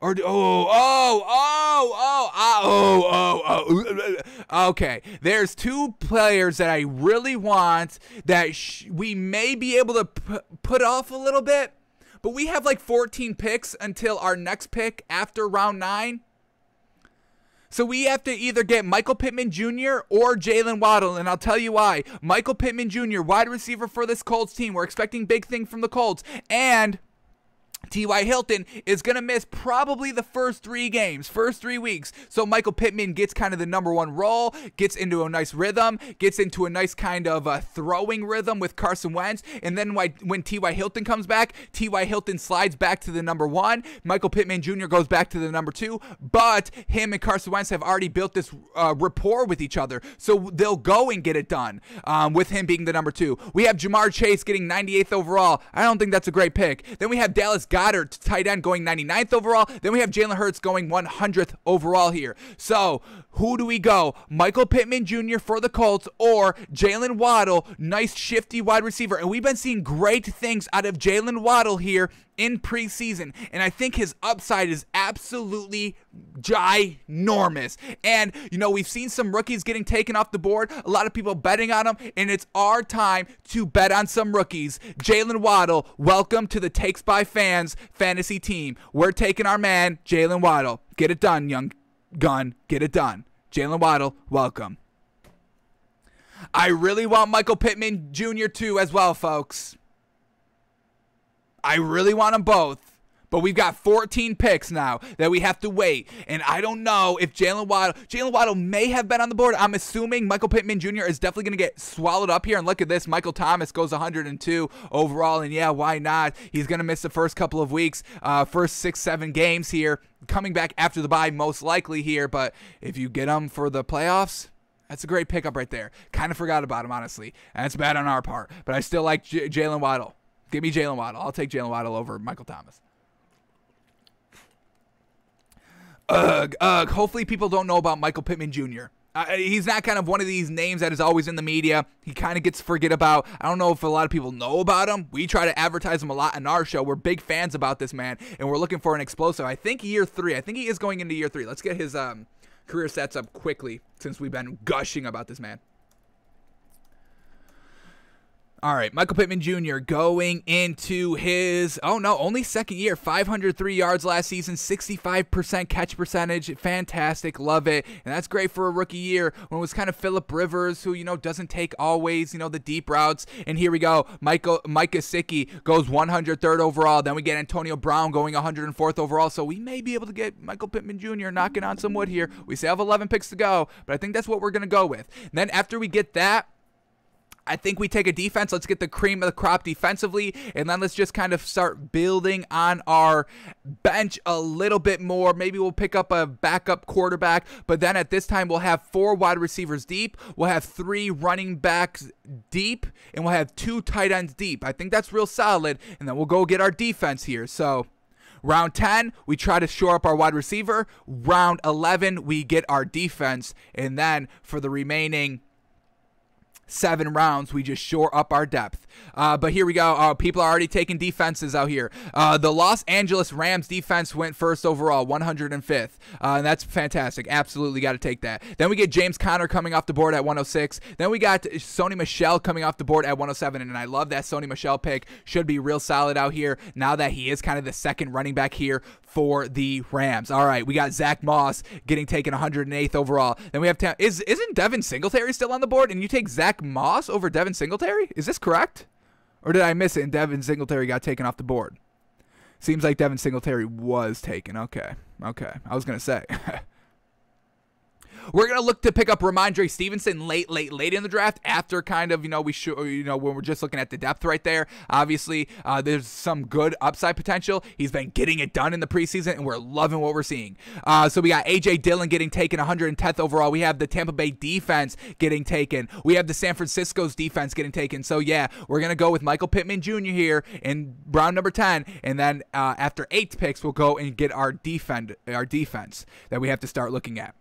Or oh oh oh oh oh oh oh okay. There's two players that I really want that we may be able to put off a little bit. But we have like 14 picks until our next pick after round nine. So we have to either get Michael Pittman Jr. or Jaylen Waddle, and I'll tell you why. Michael Pittman Jr., wide receiver for this Colts team. We're expecting big thing from the Colts. And T.Y. Hilton is going to miss probably the first three games, first three weeks. So Michael Pittman gets kind of the number one role, gets into a nice rhythm, gets into a nice kind of uh, throwing rhythm with Carson Wentz. And then when T.Y. Hilton comes back, T.Y. Hilton slides back to the number one. Michael Pittman Jr. goes back to the number two. But him and Carson Wentz have already built this uh, rapport with each other. So they'll go and get it done um, with him being the number two. We have Ja'Marr Chase getting 98th overall. I don't think that's a great pick. Then we have Dallas Goedert, tight end, going 99th overall. Then we have Jalen Hurts going 100th overall here. So who do we go? Michael Pittman Jr. for the Colts or Jaylen Waddle, nice shifty wide receiver. And we've been seeing great things out of Jaylen Waddle here in preseason. And I think his upside is absolutely ginormous. And, you know, we've seen some rookies getting taken off the board, a lot of people betting on them, and it's our time to bet on some rookies. Jaylen Waddle, welcome to the Takes by Fans fantasy team. We're taking our man, Jaylen Waddle. Get it done, young gun. Get it done. Jaylen Waddle, welcome. I really want Michael Pittman Jr. too, as well, folks. I really want them both. But we've got 14 picks now that we have to wait. And I don't know if Jaylen Waddle, Jaylen Waddle may have been on the board. I'm assuming Michael Pittman Jr. is definitely going to get swallowed up here. And look at this. Michael Thomas goes 102 overall. And yeah, why not? He's going to miss the first couple of weeks, uh, first six, seven games here. Coming back after the bye, most likely here. But if you get him for the playoffs, that's a great pickup right there. Kind of forgot about him, honestly. And it's bad on our part. But I still like J- Jaylen Waddle. Give me Jaylen Waddle. I'll take Jaylen Waddle over Michael Thomas. Ugh, ugh. Hopefully, people don't know about Michael Pittman Jr. Uh, he's not kind of one of these names that is always in the media. He kind of gets forget about. I don't know if a lot of people know about him. We try to advertise him a lot in our show. We're big fans about this man, and we're looking for an explosive. I think year three. I think he is going into year three. Let's get his um, career sets up quickly since we've been gushing about this man. All right, Michael Pittman Jr. going into his, oh no, only second year, 503 yards last season, 65% catch percentage. Fantastic. Love it. And that's great for a rookie year when it was kind of Philip Rivers, who, you know, doesn't take always, you know, the deep routes. And here we go. Michael Mike Gesicki goes 103rd overall. Then we get Antonio Brown going 104th overall. So we may be able to get Michael Pittman Jr. knocking on some wood here. We still have 11 picks to go, but I think that's what we're going to go with. And then after we get that, I think we take a defense. Let's get the cream of the crop defensively, and then let's just kind of start building on our bench a little bit more. Maybe we'll pick up a backup quarterback, but then at this time, we'll have four wide receivers deep. We'll have three running backs deep, and we'll have two tight ends deep. I think that's real solid, and then we'll go get our defense here. So. Round 10, we try to shore up our wide receiver. Round 11, we get our defense. And then for the remaining seven rounds, we just shore up our depth. Uh, but here we go. Uh, people are already taking defenses out here. Uh, the Los Angeles Rams defense went first overall, 105th. Uh, and that's fantastic. Absolutely got to take that. Then we get James Conner coming off the board at 106. Then we got Sony Michel coming off the board at 107. And I love that Sony Michel pick. Should be real solid out here now that he is kind of the second running back here for the Rams. All right, we got Zach Moss getting taken 108th overall. Then we have is isn't Devin Singletary still on the board? And you take Zach Moss over Devin Singletary? Is this correct? Or did I miss it and Devin Singletary got taken off the board? Seems like Devin Singletary was taken. Okay. Okay. I was going to say. We're gonna look to pick up Rhamondre Stevenson late, late, late in the draft after kind of you know we should you know when we're just looking at the depth right there. Obviously, uh, there's some good upside potential. He's been getting it done in the preseason, and we're loving what we're seeing. Uh, so we got AJ Dillon getting taken 110th overall. We have the Tampa Bay defense getting taken. We have the San Francisco's defense getting taken. So yeah, we're gonna go with Michael Pittman Jr. here in round number 10, and then uh, after eight picks, we'll go and get our defend our defense that we have to start looking at.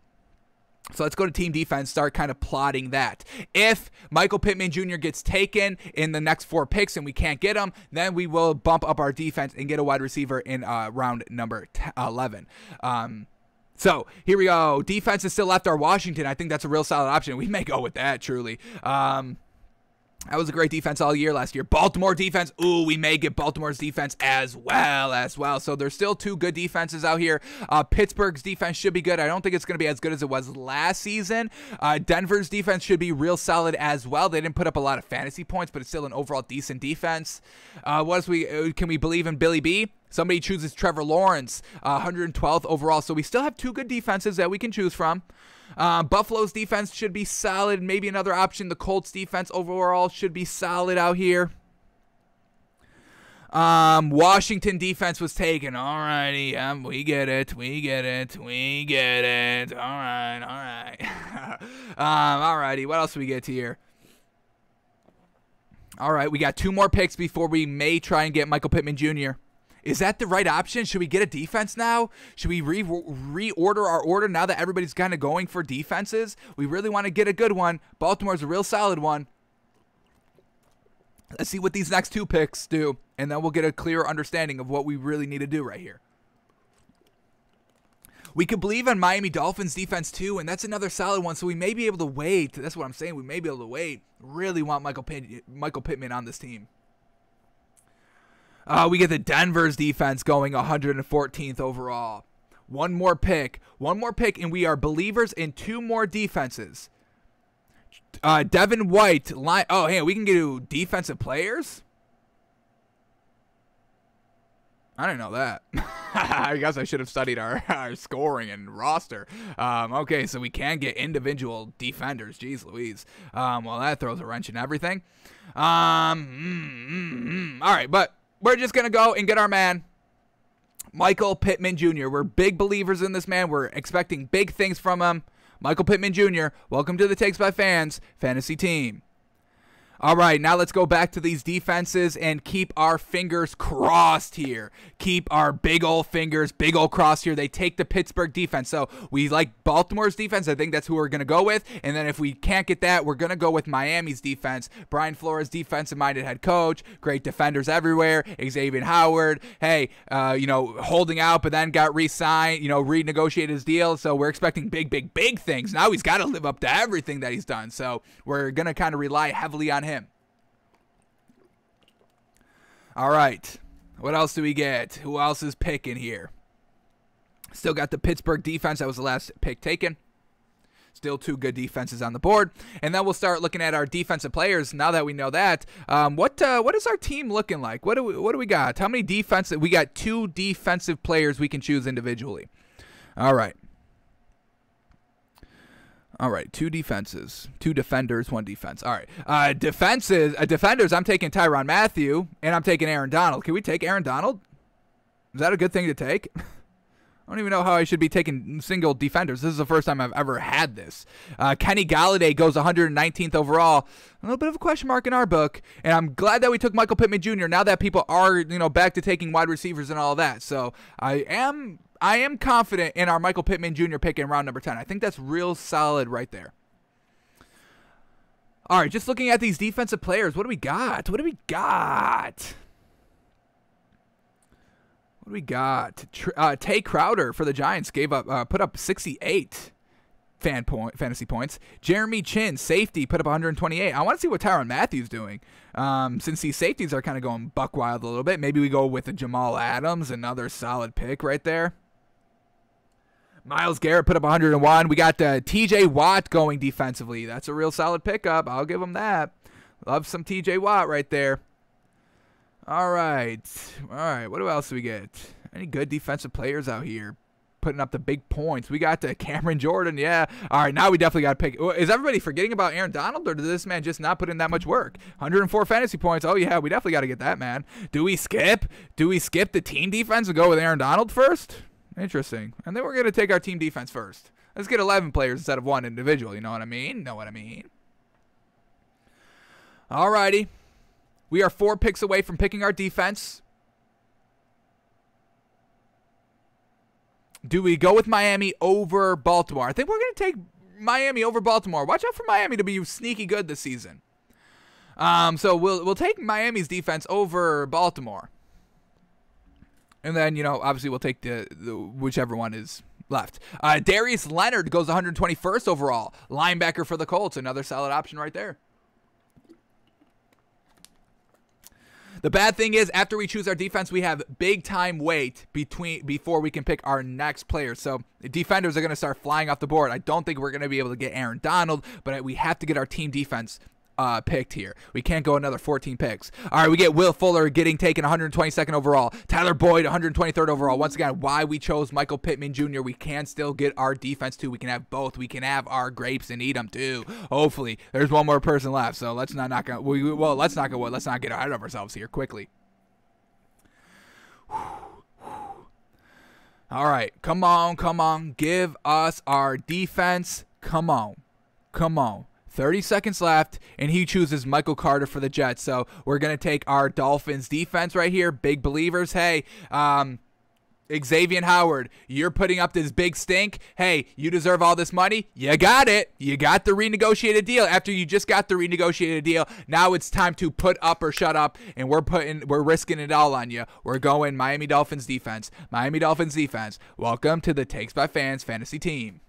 So let's go to team defense, start kind of plotting that. If Michael Pittman Jr. gets taken in the next four picks and we can't get him, then we will bump up our defense and get a wide receiver in uh, round number 11. Um, so here we go. Defense is still left our Washington. I think that's a real solid option. We may go with that, truly. Um, that was a great defense all year last year. Baltimore defense. Ooh, we may get Baltimore's defense as well as well. So there's still two good defenses out here. Uh, Pittsburgh's defense should be good. I don't think it's going to be as good as it was last season. Uh, Denver's defense should be real solid as well. They didn't put up a lot of fantasy points, but it's still an overall decent defense. Uh, what else we uh, can we believe in Billy B? Somebody chooses Trevor Lawrence, 112th uh, overall. So we still have two good defenses that we can choose from. Uh, Buffalo's defense should be solid. Maybe another option. The Colts defense overall should be solid out here. Um, Washington defense was taken. Alrighty, um, we get it, we get it, we get it. All right, all right. um, alrighty, what else do we get here? All right, we got two more picks before we may try and get Michael Pittman Jr. Is that the right option? Should we get a defense now? Should we re- reorder our order now that everybody's kind of going for defenses? We really want to get a good one. Baltimore's a real solid one. Let's see what these next two picks do, and then we'll get a clearer understanding of what we really need to do right here. We could believe on Miami Dolphins defense too, and that's another solid one. So we may be able to wait. That's what I'm saying. We may be able to wait. Really want Michael Pitt- Michael Pittman on this team. Uh, we get the Denver's defense going 114th overall. One more pick, one more pick, and we are believers in two more defenses. Uh, Devin White, line. Oh, hey, we can get defensive players. I didn't know that. I guess I should have studied our, our scoring and roster. Um, okay, so we can get individual defenders. Jeez Louise. Um, well, that throws a wrench in everything. Um, mm, mm, mm. All right, but we're just going to go and get our man, Michael Pittman Jr. We're big believers in this man. We're expecting big things from him. Michael Pittman Jr., welcome to the Takes by Fans fantasy team. All right, now let's go back to these defenses and keep our fingers crossed here. Keep our big old fingers, big old cross here. They take the Pittsburgh defense. So we like Baltimore's defense. I think that's who we're going to go with. And then if we can't get that, we're going to go with Miami's defense. Brian Flores, defensive minded head coach, great defenders everywhere. Xavier Howard, hey, uh, you know, holding out, but then got re signed, you know, renegotiated his deal. So we're expecting big, big, big things. Now he's got to live up to everything that he's done. So we're going to kind of rely heavily on him. All right. What else do we get? Who else is picking here? Still got the Pittsburgh defense. That was the last pick taken. Still two good defenses on the board, and then we'll start looking at our defensive players. Now that we know that, um, what uh, what is our team looking like? What do we, what do we got? How many defensive? We got two defensive players we can choose individually. All right. All right, two defenses, two defenders, one defense. All right, uh, defenses, uh, defenders. I'm taking Tyrann Mathieu and I'm taking Aaron Donald. Can we take Aaron Donald? Is that a good thing to take? I don't even know how I should be taking single defenders. This is the first time I've ever had this. Uh, Kenny Golladay goes 119th overall. A little bit of a question mark in our book, and I'm glad that we took Michael Pittman Jr. Now that people are, you know, back to taking wide receivers and all that. So I am I am confident in our Michael Pittman Jr. pick in round number 10. I think that's real solid right there. All right, just looking at these defensive players, what do we got? What do we got? What do we got? Uh, Tae Crowder for the Giants gave up, uh, put up 68 fan point, fantasy points. Jeremy Chinn, safety, put up 128. I want to see what Tyrann Mathieu's doing. Um, since these safeties are kind of going buck wild a little bit, maybe we go with a Jamal Adams, another solid pick right there. Myles Garrett put up 101. We got uh, TJ Watt going defensively. That's a real solid pickup. I'll give him that. Love some TJ Watt right there. All right. All right. What else do we get? Any good defensive players out here putting up the big points? We got the Cameron Jordan. Yeah. All right. Now we definitely got to pick. Is everybody forgetting about Aaron Donald or did this man just not put in that much work? 104 fantasy points. Oh, yeah. We definitely got to get that, man. Do we skip? Do we skip the team defense and go with Aaron Donald first? Interesting. And then we're going to take our team defense first. Let's get 11 players instead of one individual. You know what I mean? Know what I mean? Alrighty. We are four picks away from picking our defense. Do we go with Miami over Baltimore? I think we're going to take Miami over Baltimore. Watch out for Miami to be sneaky good this season. Um, so we'll we'll take Miami's defense over Baltimore. And then, you know, obviously we'll take the, the whichever one is left. Uh, Darius Leonard goes 121st overall. Linebacker for the Colts. Another solid option right there. The bad thing is, after we choose our defense, we have big time wait between before we can pick our next player. So defenders are going to start flying off the board. I don't think we're going to be able to get Aaron Donald, but we have to get our team defense uh, picked here. We can't go another 14 picks. All right, we get Will Fuller getting taken 122nd overall. Tyler Boyd 123rd overall. Once again, why we chose Michael Pittman Jr. We can still get our defense too. We can have both. We can have our grapes and eat them too. Hopefully, there's one more person left. So let's not knock. We, well, let's not go. Let's not get ahead of ourselves here quickly. All right, come on, come on. Give us our defense. Come on. Come on. 30 seconds left, and he chooses Michael Carter for the Jets. So we're going to take our Dolphins defense right here. Big believers. Hey, um, Xavier Howard, you're putting up this big stink. Hey, you deserve all this money. You got it. You got the renegotiated deal. After you just got the renegotiated deal, now it's time to put up or shut up. And we're putting, we're risking it all on you. We're going Miami Dolphins defense. Miami Dolphins defense. Welcome to the Takes by Fans fantasy team.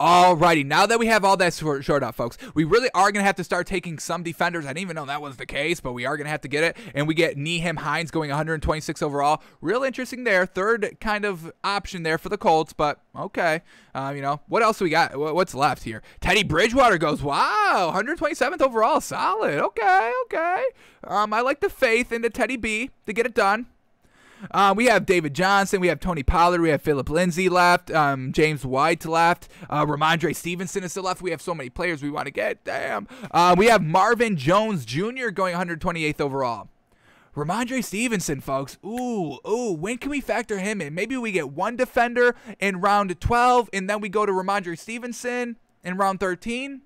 Alrighty, now that we have all that short up, folks, we really are going to have to start taking some defenders. I didn't even know that was the case, but we are going to have to get it. And we get Nyheim Hines going 126 overall. Real interesting there. Third kind of option there for the Colts, but okay. Um, you know, what else we got? What's left here? Teddy Bridgewater goes, wow, 127th overall. Solid. Okay, okay. Um, I like the faith into Teddy B to get it done. Uh, we have David Johnson. We have Tony Pollard. We have Phillip Lindsay left. Um, James White left. Uh, Rhamondre Stevenson is still left. We have so many players we want to get. Damn. Uh, we have Marvin Jones Jr. going 128th overall. Rhamondre Stevenson, folks. Ooh, ooh, when can we factor him in? Maybe we get one defender in round 12, and then we go to Rhamondre Stevenson in round 13.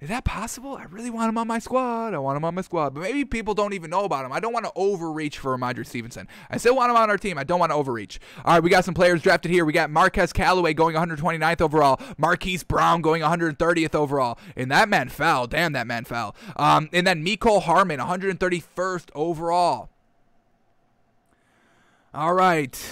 Is that possible? I really want him on my squad. I want him on my squad. But maybe people don't even know about him. I don't want to overreach for Rhamondre Stevenson. I still want him on our team. I don't want to overreach. All right, we got some players drafted here. We got Marquez Callaway going 129th overall. Marquise Brown going 130th overall. And that man fell. Damn, that man fell. Um, and then Mecole Hardman, 131st overall. All right.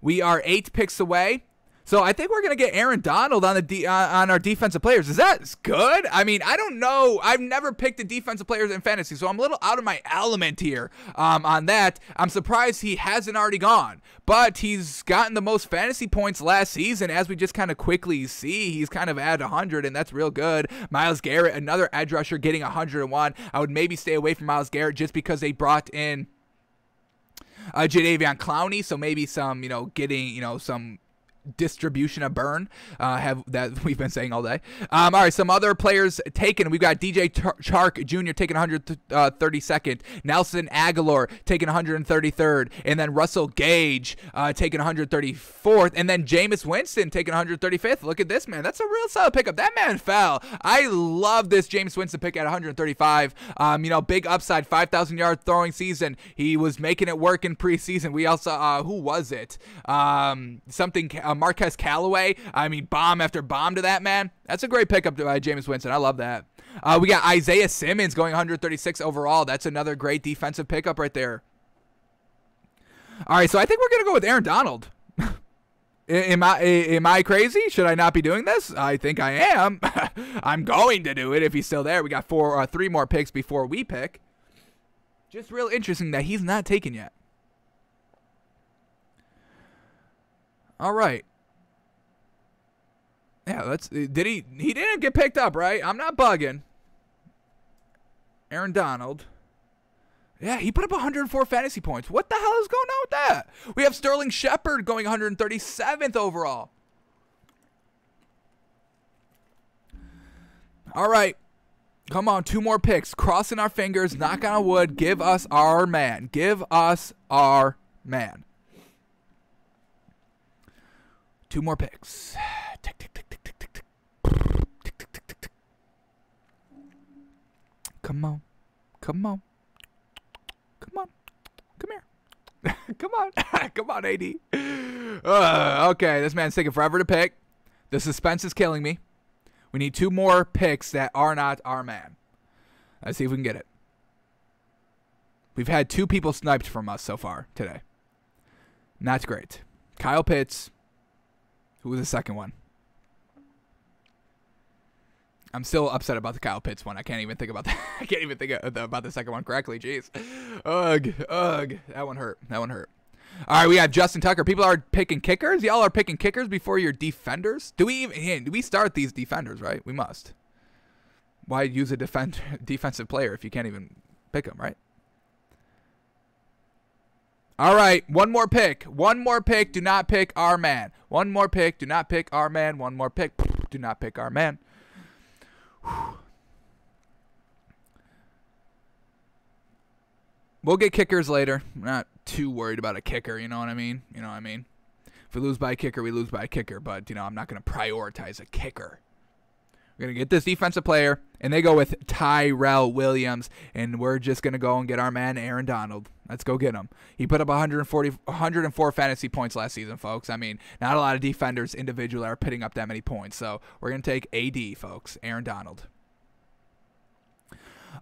We are eight picks away so I think we're gonna get Aaron Donald on the uh, on our defensive players. Is that good? I mean, I don't know. I've never picked the defensive players in fantasy, so I'm a little out of my element here um, on that. I'm surprised he hasn't already gone, but he's gotten the most fantasy points last season. As we just kind of quickly see, he's kind of at 100, and that's real good. Myles Garrett, another edge rusher, getting 101. I would maybe stay away from Myles Garrett just because they brought in uh, Jadeveon Clowney, so maybe some, you know, getting, you know, some distribution of burn uh, have that we've been saying all day. Um, all right, some other players taken. We've got DJ Chark Jr. taking 132nd, uh, Nelson Agholor taking 133rd, and then Russell Gage uh, taking 134th, and then Jameis Winston taking 135th. Look at this man. That's a real solid pickup. That man fell. I love this Jameis Winston pick at 135. Um, you know, big upside, 5,000 yard throwing season. He was making it work in preseason. We also uh, who was it? Um, something. Uh, Marquez Callaway. I mean, bomb after bomb to that man. That's a great pickup by Jameis Winston. I love that. Uh, we got Isaiah Simmons going 136 overall. That's another great defensive pickup right there. All right, so I think we're gonna go with Aaron Donald. am I am I crazy? Should I not be doing this? I think I am. I'm going to do it if he's still there. We got four, uh, three more picks before we pick. Just real interesting that he's not taken yet. All right. Yeah, let's. Did he? He didn't get picked up, right? I'm not bugging. Aaron Donald. Yeah, he put up 104 fantasy points. What the hell is going on with that? We have Sterling Shepard going 137th overall. All right. Come on, two more picks. Crossing our fingers, knock on wood. Give us our man. Give us our man. Two more picks. Tick, tick, tick, tick, tick, tick, tick. Tick, tick, tick, tick, tick. Come on. Come on. Come on. Come here. Come on. Come on, AD. Uh, okay, this man's taking forever to pick. The suspense is killing me. We need two more picks that are not our man. Let's see if we can get it. We've had two people sniped from us so far today. Not great. Kyle Pitts who was the second one? I'm still upset about the Kyle Pitts one. I can't even think about that. I can't even think about the second one correctly. Jeez. Ugh. Ugh. That one hurt. That one hurt. All right, we have Justin Tucker. People are picking kickers. Y'all are picking kickers before your defenders. Do we even? Do we start these defenders? Right? We must. Why use a defend defensive player if you can't even pick them? Right? All right, one more pick. One more pick. Do not pick our man. One more pick. Do not pick our man. One more pick. Do not pick our man. We'll get kickers later. I'm not too worried about a kicker. You know what I mean? You know what I mean? If we lose by a kicker, we lose by a kicker. But, you know, I'm not going to prioritize a kicker. We're going to get this defensive player, and they go with Tyrell Williams, and we're just going to go and get our man Aaron Donald. Let's go get him. He put up 140, 104 fantasy points last season, folks. I mean, not a lot of defenders individually are putting up that many points. So we're going to take AD, folks, Aaron Donald.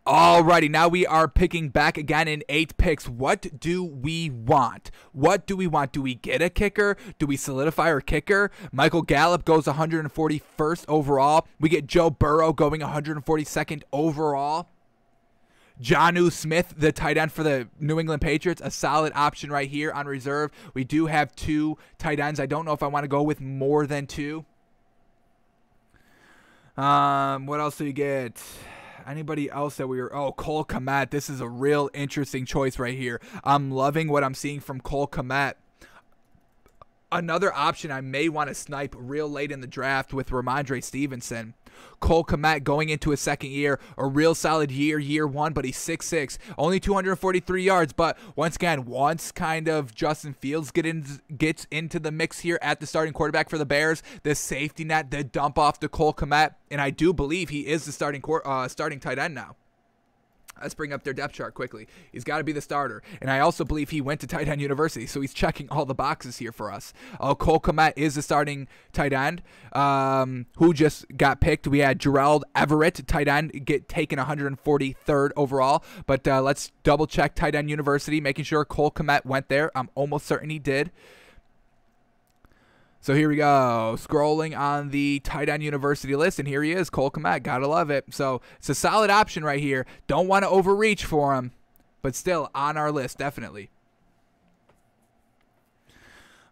Alrighty, now we are picking back again in eight picks. What do we want? What do we want? Do we get a kicker? Do we solidify our kicker? Michael Gallup goes 141st overall. We get Joe Burrow going 142nd overall. Jonnu Smith, the tight end for the New England Patriots, a solid option right here on reserve. We do have two tight ends. I don't know if I want to go with more than two. Um, what else do you get? Anybody else that we were? Oh, Cole Kmet. This is a real interesting choice right here. I'm loving what I'm seeing from Cole Kmet. Another option I may want to snipe real late in the draft with Rhamondre Stevenson. Cole Kmet going into his second year, a real solid year, year one, but he's 6'6, only 243 yards. But once again, once kind of Justin Fields get in, gets into the mix here at the starting quarterback for the Bears, the safety net, the dump off to Cole Kmet, and I do believe he is the starting uh, starting tight end now. Let's bring up their depth chart quickly. He's got to be the starter. And I also believe he went to tight end university, so he's checking all the boxes here for us. Uh, Cole Kmet is the starting tight end um, who just got picked. We had Gerald Everett, tight end, get taken 143rd overall. But uh, let's double check tight end university, making sure Cole Kmet went there. I'm almost certain he did. So here we go. Scrolling on the tight end university list, and here he is, Cole Kmet. Gotta love it. So it's a solid option right here. Don't want to overreach for him, but still on our list, definitely.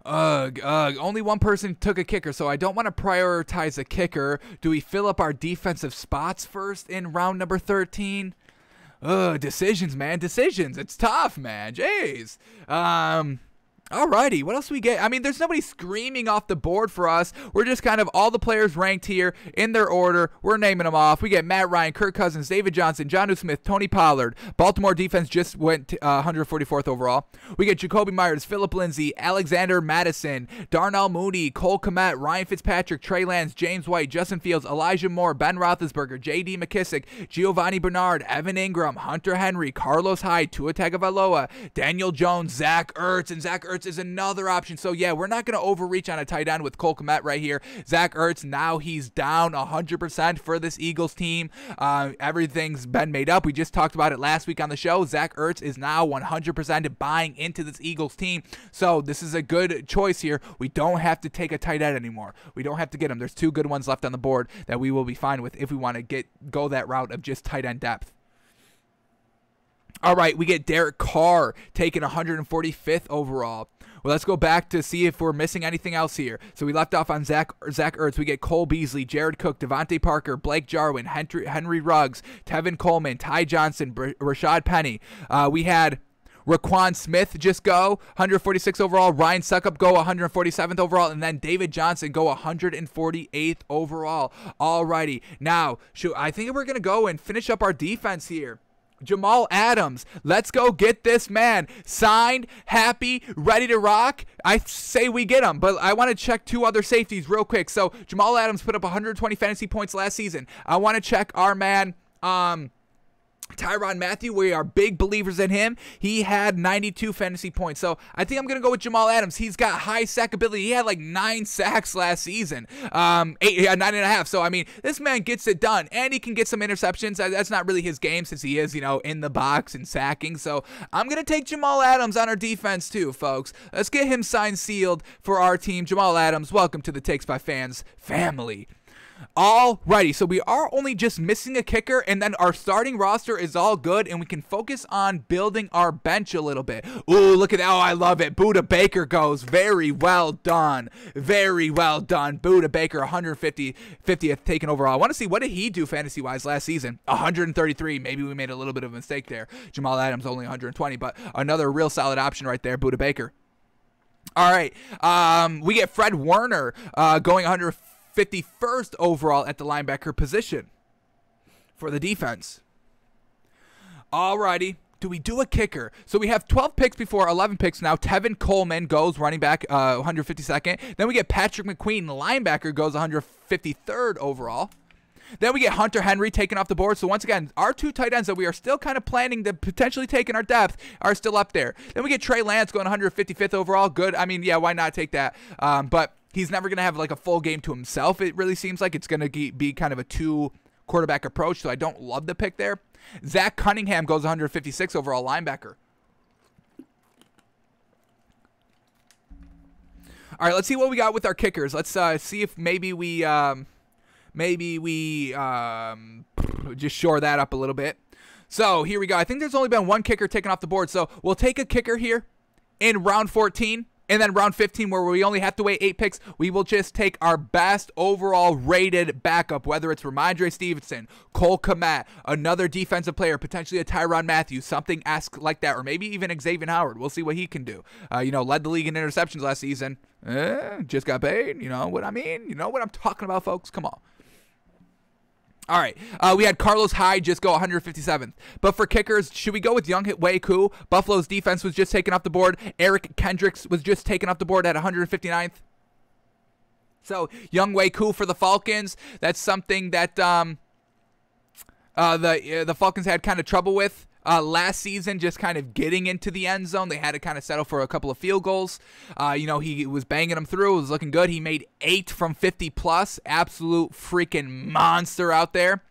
Ugh, ugh. Only one person took a kicker, so I don't want to prioritize a kicker. Do we fill up our defensive spots first in round number 13? Ugh, decisions, man. Decisions. It's tough, man. Jeez. Um, Alrighty, what else we get? I mean, there's nobody screaming off the board for us. We're just kind of all the players ranked here in their order. We're naming them off. We get Matt Ryan, Kirk Cousins, David Johnson, Jonnu Smith, Tony Pollard. Baltimore defense just went uh, 144th overall. We get Jakobi Meyers, Phillip Lindsay, Alexander Mattison, Darnell Mooney, Cole Kmet, Ryan Fitzpatrick, Trey Lance, James White, Justin Fields, Elijah Moore, Ben Roethlisberger, J.D. McKissic, Giovani Bernard, Evan Engram, Hunter Henry, Carlos Hyde, Tua Tagovailoa, Daniel Jones, Zach Ertz, and Zach Ertz is another option. So, yeah, we're not going to overreach on a tight end with Cole Kmet right here. Zach Ertz, now he's down 100% for this Eagles team. Uh, everything's been made up. We just talked about it last week on the show. Zach Ertz is now 100% buying into this Eagles team. So, this is a good choice here. We don't have to take a tight end anymore. We don't have to get him. There's two good ones left on the board that we will be fine with if we want to get go that route of just tight end depth. All right, we get Derek Carr taken 145th overall. Well, let's go back to see if we're missing anything else here. So we left off on Zach Zach Ertz. We get Cole Beasley, Jared Cook, DeVante Parker, Blake Jarwin, Henry, Henry Ruggs, Tevin Coleman, Ty Johnson, Rashaad Penny. Uh, we had Roquan Smith just go 146 overall. Ryan Succop go 147th overall, and then David Johnson go 148th overall. Alrighty, now shoot, I think we're gonna go and finish up our defense here. Jamal Adams. Let's go get this man signed, happy, ready to rock. I say we get him, but I want to check two other safeties real quick. So Jamal Adams put up 120 fantasy points last season. I want to check our man. Um, Tyrann Mathieu, we are big believers in him. He had 92 fantasy points. So I think I'm going to go with Jamal Adams. He's got high sack ability. He had like nine sacks last season, um, eight, yeah, nine and a half. So, I mean, this man gets it done. And he can get some interceptions. That's not really his game since he is, you know, in the box and sacking. So I'm going to take Jamal Adams on our defense too, folks. Let's get him signed sealed for our team. Jamal Adams, welcome to the Takes by Fans family. Alrighty, so we are only just missing a kicker, and then our starting roster is all good, and we can focus on building our bench a little bit. Ooh, look at that. Oh, I love it. Budda Baker goes. Very well done. Very well done. Budda Baker, 150, 50th taken overall. I want to see what did he do fantasy-wise last season? 133. Maybe we made a little bit of a mistake there. Jamal Adams only 120, but another real solid option right there, Budda Baker. All right, um, we get Fred Warner uh, going 150. 51st overall at the linebacker position for the defense. Alrighty. Do we do a kicker? So we have 12 picks before 11 picks now. Tevin Coleman goes running back uh, 152nd. Then we get Patrick McQueen, linebacker, goes 153rd overall. Then we get Hunter Henry taken off the board. So once again, our two tight ends that we are still kind of planning to potentially take in our depth are still up there. Then we get Trey Lance going 155th overall. Good. I mean, yeah, why not take that? Um, but he's never going to have like a full game to himself. It really seems like it's going to be kind of a two quarterback approach. So I don't love the pick there. Zach Cunningham goes 156 overall linebacker. All right, let's see what we got with our kickers. Let's uh, see if maybe we um, maybe we um, just shore that up a little bit. So here we go. I think there's only been one kicker taken off the board. So we'll take a kicker here in round 14 And then round 15, where we only have to wait eight picks, we will just take our best overall rated backup, whether it's Rhamondre Stevenson, Cole Kmet, another defensive player, potentially a Tyrann Mathieu's, something ask like that, or maybe even Xavier Howard. We'll see what he can do. Uh, you know, led the league in interceptions last season. Eh, just got paid. You know what I mean? You know what I'm talking about, folks? Come on. All right. Uh, we had Carlos Hyde just go 157th. But for kickers, should we go with Younghoe Koo? Buffalo's defense was just taken off the board. Eric Kendricks was just taken off the board at 159th. So Younghoe for the Falcons. That's something that um, uh, the uh, the Falcons had kind of trouble with. Uh, last season, just kind of getting into the end zone, they had to kind of settle for a couple of field goals. Uh, you know, he was banging them through. It was looking good. He made eight from 50 plus. Absolute freaking monster out there.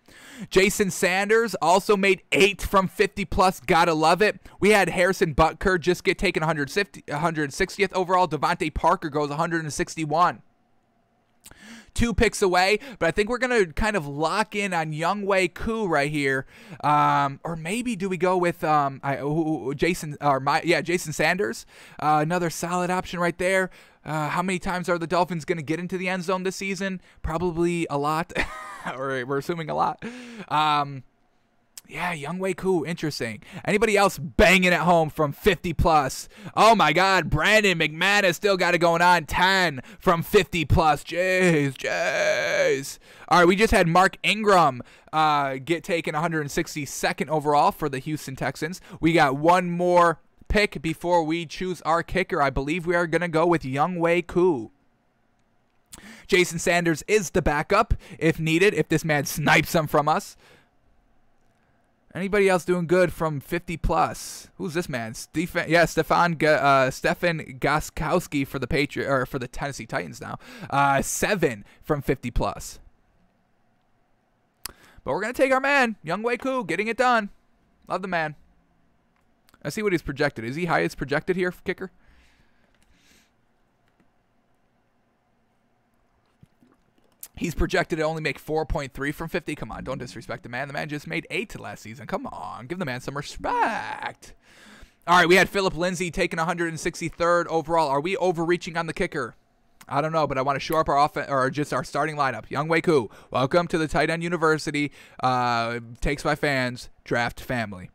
Jason Sanders also made eight from 50 plus. Gotta love it. We had Harrison Butker just get taken 150, 160th overall. DeVante Parker goes 161 two picks away, but I think we're going to kind of lock in on Younghoe Koo right here. Um, or maybe do we go with um, I, Jason or my yeah Jason Sanders? Uh, another solid option right there. Uh, how many times are the Dolphins going to get into the end zone this season? Probably a lot, or we're assuming a lot. Um, yeah, Younghoe Koo, interesting. Anybody else banging at home from 50 plus? Oh my God, Brandon McManus still got it going on. 10 from 50 plus. Jeez, jeez. All right, we just had Mark Ingram uh, get taken 162nd overall for the Houston Texans. We got one more pick before we choose our kicker. I believe we are going to go with Younghoe Koo. Jason Sanders is the backup if needed, if this man snipes them from us. Anybody else doing good from 50 plus? Who's this man? Stephen, yeah, Stefan uh, Stefan Gostkowski for the Patriot or for the Tennessee Titans now. Uh, seven from 50 plus. But we're gonna take our man, Younghoe Koo, getting it done. Love the man. Let's see what he's projected. Is he highest projected here, kicker? He's projected to only make 4.3 from 50. Come on, don't disrespect the man. The man just made 8 last season. Come on, give the man some respect. All right, we had Phillip Lindsay taking 163rd overall. Are we overreaching on the kicker? I don't know, but I want to show up our offense or just our starting lineup. Young Koo, welcome to the Tight End University. Uh, takes by fans, draft family.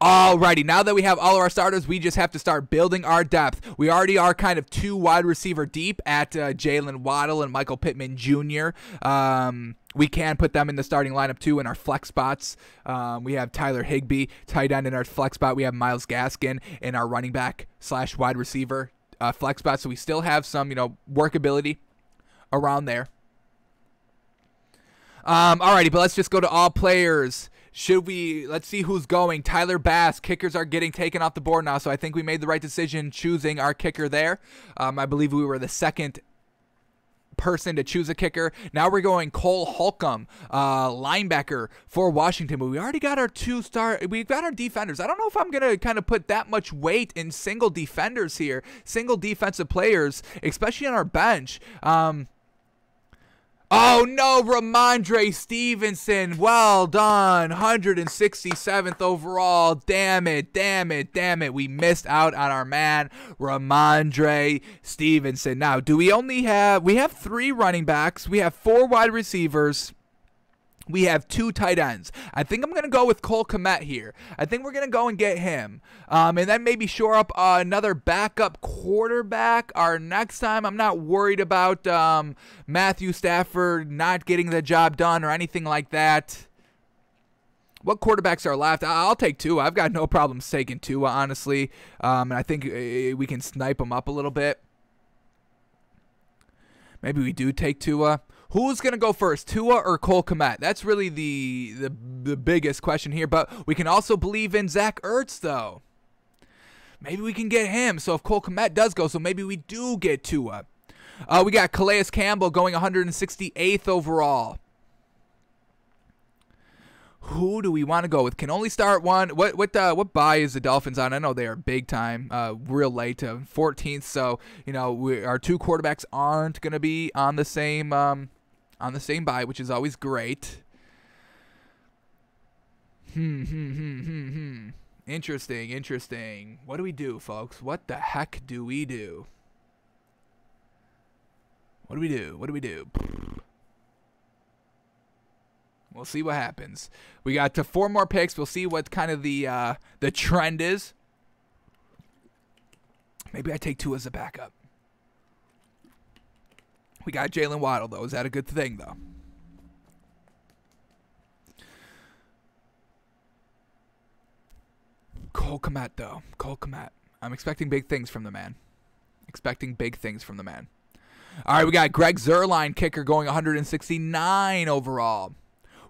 Alrighty, now that we have all of our starters, we just have to start building our depth. We already are kind of two wide receiver deep at uh, Jaylen Waddle and Michael Pittman Jr. Um, we can put them in the starting lineup too in our flex spots. Um, we have Tyler Higbee, tight end in our flex spot. We have Myles Gaskin in our running back slash wide receiver uh, flex spot. So we still have some, you know, workability around there. Um, alrighty, but let's just go to all players. Should we? Let's see who's going. Tyler Bass. Kickers are getting taken off the board now, so I think we made the right decision choosing our kicker there. Um, I believe we were the second person to choose a kicker. Now we're going Cole Holcomb, uh, linebacker for Washington. But we already got our two star. We've got our defenders. I don't know if I'm gonna kind of put that much weight in single defenders here, single defensive players, especially on our bench. Um, Oh no, Rhamondre Stevenson. Well done. 167th overall. Damn it, damn it, damn it. We missed out on our man, Rhamondre Stevenson. Now, do we only have we have three running backs, we have four wide receivers we have two tight ends. I think I'm going to go with Cole Kmet here. I think we're going to go and get him. Um, and then maybe shore up uh, another backup quarterback our next time. I'm not worried about um, Matthew Stafford not getting the job done or anything like that. What quarterbacks are left? I'll take two. I've got no problems taking two, honestly. Um, and I think uh, we can snipe them up a little bit. Maybe we do take Tua. Who's going to go first, Tua or Cole Kmet? That's really the, the the biggest question here. But we can also believe in Zach Ertz, though. Maybe we can get him. So if Cole Kmet does go, so maybe we do get Tua. Uh, we got Calais Campbell going 168th overall. Who do we want to go with? Can only start one. What what uh, what buy is the Dolphins on? I know they are big time, uh, real late to 14th. So you know we, our two quarterbacks aren't going to be on the same um, on the same buy, which is always great. Hmm, hmm, hmm, hmm, hmm. Interesting, interesting. What do we do, folks? What the heck do we do? What do we do? What do we do? We'll see what happens. We got to four more picks. We'll see what kind of the uh, the trend is. Maybe I take two as a backup. We got Jaylen Waddle though. Is that a good thing though? Cole Kmet though. Cole Kmet. I'm expecting big things from the man. Expecting big things from the man. All right, we got Greg Zuerlein, kicker, going 169 overall.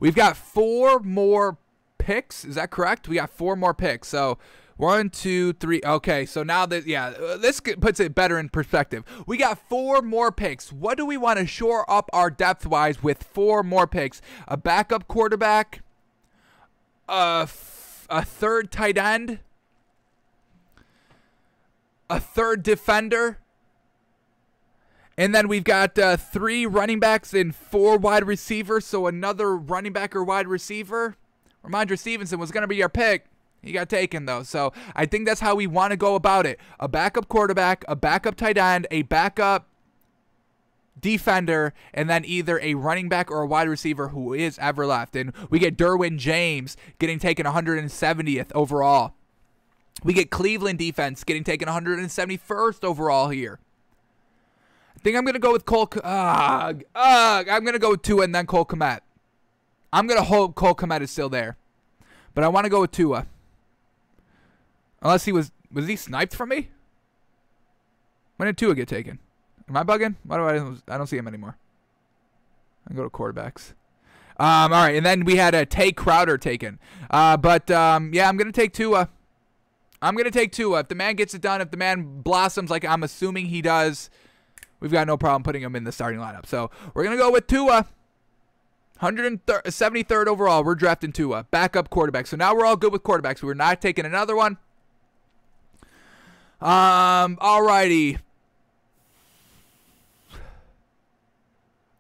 We've got four more picks. Is that correct? We got four more picks. So one, two, three. Okay, so now that yeah, this puts it better in perspective. We got four more picks. What do we want to shore up our depth wise with four more picks? A backup quarterback, a, a third tight end, a third defender. And then we've got uh, three running backs and four wide receivers. So another running back or wide receiver. Rhamondre Stevenson was going to be our pick. He got taken though. So I think that's how we want to go about it. A backup quarterback, a backup tight end, a backup defender, and then either a running back or a wide receiver who is ever left. And we get Derwin James getting taken 170th overall. We get Cleveland defense getting taken 171st overall here. I think I'm gonna go with Cole. Ugh, ugh, I'm gonna go with Tua and then Cole Kmet. I'm gonna hope Cole Kmet is still there, but I want to go with Tua. Unless he was was he sniped from me? When did Tua get taken? Am I bugging? Why do I I don't see him anymore? I go to quarterbacks. Um, all right, and then we had a Tay Crowder taken. Uh, but um, yeah, I'm gonna take Tua. I'm gonna take Tua. If the man gets it done, if the man blossoms like I'm assuming he does, we've got no problem putting him in the starting lineup. So we're gonna go with Tua. 173rd overall. We're drafting Tua, backup quarterback. So now we're all good with quarterbacks. We're not taking another one. Um, alrighty.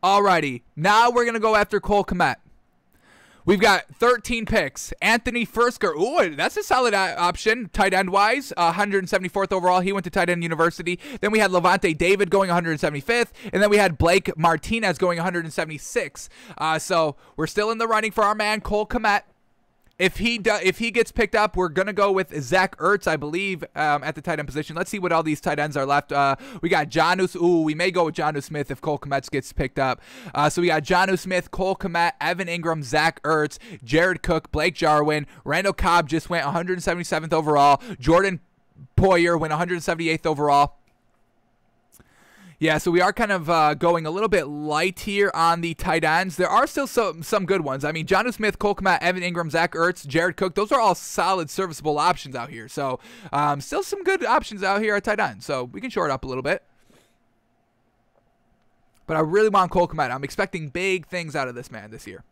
Alrighty. Now we're going to go after Cole Kmet. We've got 13 picks. Anthony Firkser. Ooh, that's a solid uh, option, tight end wise. Uh, 174th overall. He went to tight end university. Then we had Lavonte David going 175th. And then we had Blake Martinez going 176. Uh, so we're still in the running for our man, Cole Kmet. If he do, if he gets picked up, we're gonna go with Zach Ertz, I believe, um, at the tight end position. Let's see what all these tight ends are left. Uh, we got Jonnu. Ooh, we may go with Jonnu Smith if Cole Kmet gets picked up. Uh, so we got Jonnu Smith, Cole Kmet, Evan Engram, Zach Ertz, Jared Cook, Blake Jarwin, Randall Cobb just went 177th overall. Jordan Poyer went 178th overall. Yeah, so we are kind of uh, going a little bit light here on the tight ends. There are still some some good ones. I mean, Jonnu Smith, Cole Kmet, Evan Engram, Zach Ertz, Jared Cook. Those are all solid, serviceable options out here. So um, still some good options out here at tight end. So we can short up a little bit. But I really want Cole Kmet. I'm expecting big things out of this man this year.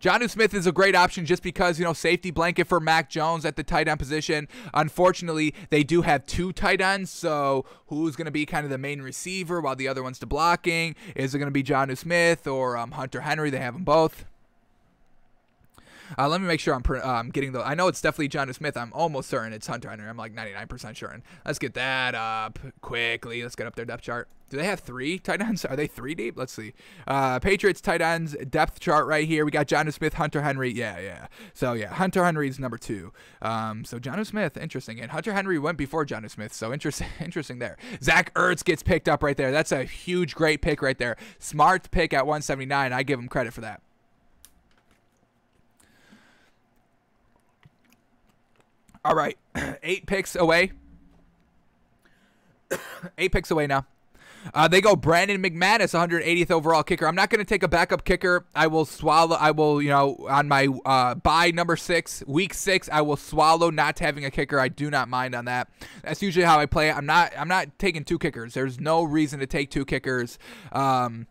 Jonnu Smith is a great option just because, you know, safety blanket for Mac Jones at the tight end position. Unfortunately, they do have two tight ends, so who's going to be kind of the main receiver while the other one's to blocking? Is it going to be Jonnu Smith or um, Hunter Henry? They have them both. Uh, let me make sure I'm um, getting the. I know it's definitely Jonnu Smith. I'm almost certain it's Hunter Henry. I'm like 99% sure. Let's get that up quickly. Let's get up their depth chart. Do they have three tight ends? Are they three deep? Let's see. Uh, Patriots tight ends depth chart right here. We got Jonnu Smith, Hunter Henry. Yeah, yeah. So yeah, Hunter Henry's number two. Um, so Jonnu Smith, interesting. And Hunter Henry went before Jonnu Smith, so interesting, interesting there. Zach Ertz gets picked up right there. That's a huge, great pick right there. Smart pick at 179. I give him credit for that. All right, eight picks away. eight picks away now. Uh, they go Brandon McManus, 180th overall kicker. I'm not going to take a backup kicker. I will swallow. I will, you know, on my uh, buy number six, week six, I will swallow not having a kicker. I do not mind on that. That's usually how I play. I'm not. I'm not taking two kickers. There's no reason to take two kickers. Um,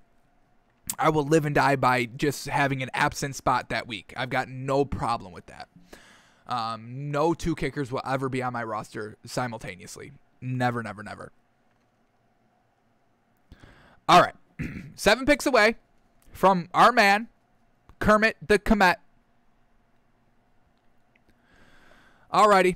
I will live and die by just having an absent spot that week. I've got no problem with that. Um, no two kickers will ever be on my roster simultaneously. Never, never, never. All right. Seven picks away from our man, Kermit the Comet. Alrighty.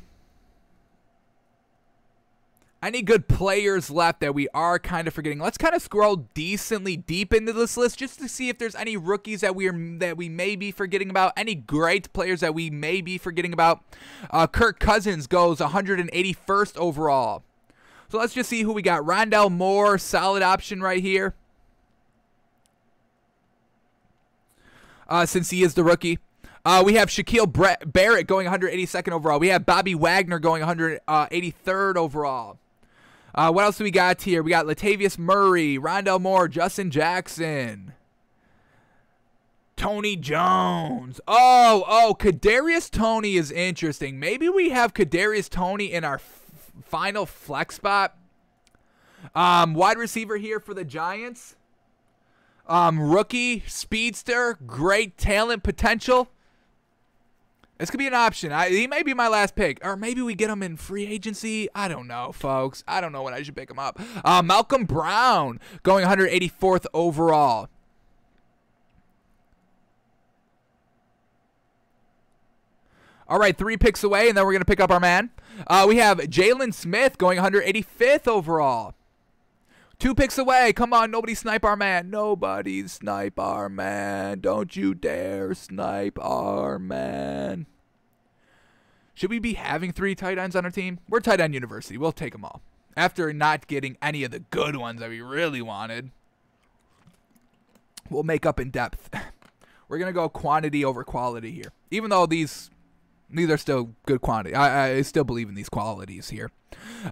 Any good players left that we are kind of forgetting? Let's kind of scroll decently deep into this list just to see if there's any rookies that we are that we may be forgetting about. Any great players that we may be forgetting about. Uh, Kirk Cousins goes 181st overall. So let's just see who we got. Rondale Moore, solid option right here. Uh, since he is the rookie. Uh, we have Shaquille Barrett going 182nd overall. We have Bobby Wagner going 183rd overall. Uh, what else do we got here? We got Latavius Murray, Rondale Moore, Justin Jackson, Tony Jones. Oh, oh, Kadarius Toney is interesting. Maybe we have Kadarius Toney in our final flex spot. Um, wide receiver here for the Giants. Um, rookie, speedster, great talent potential. This could be an option. I, he may be my last pick, or maybe we get him in free agency. I don't know, folks. I don't know when I should pick him up. Uh, Malcolm Brown going 184th overall. All right, three picks away, and then we're going to pick up our man. Uh, we have Jalen Smith going 185th overall. Two picks away. Come on, nobody snipe our man. Nobody snipe our man. Don't you dare snipe our man. Should we be having three tight ends on our team? We're tight end university. We'll take them all. After not getting any of the good ones that we really wanted, we'll make up in depth. We're going to go quantity over quality here. Even though these these are still good quantity. I, I still believe in these qualities here.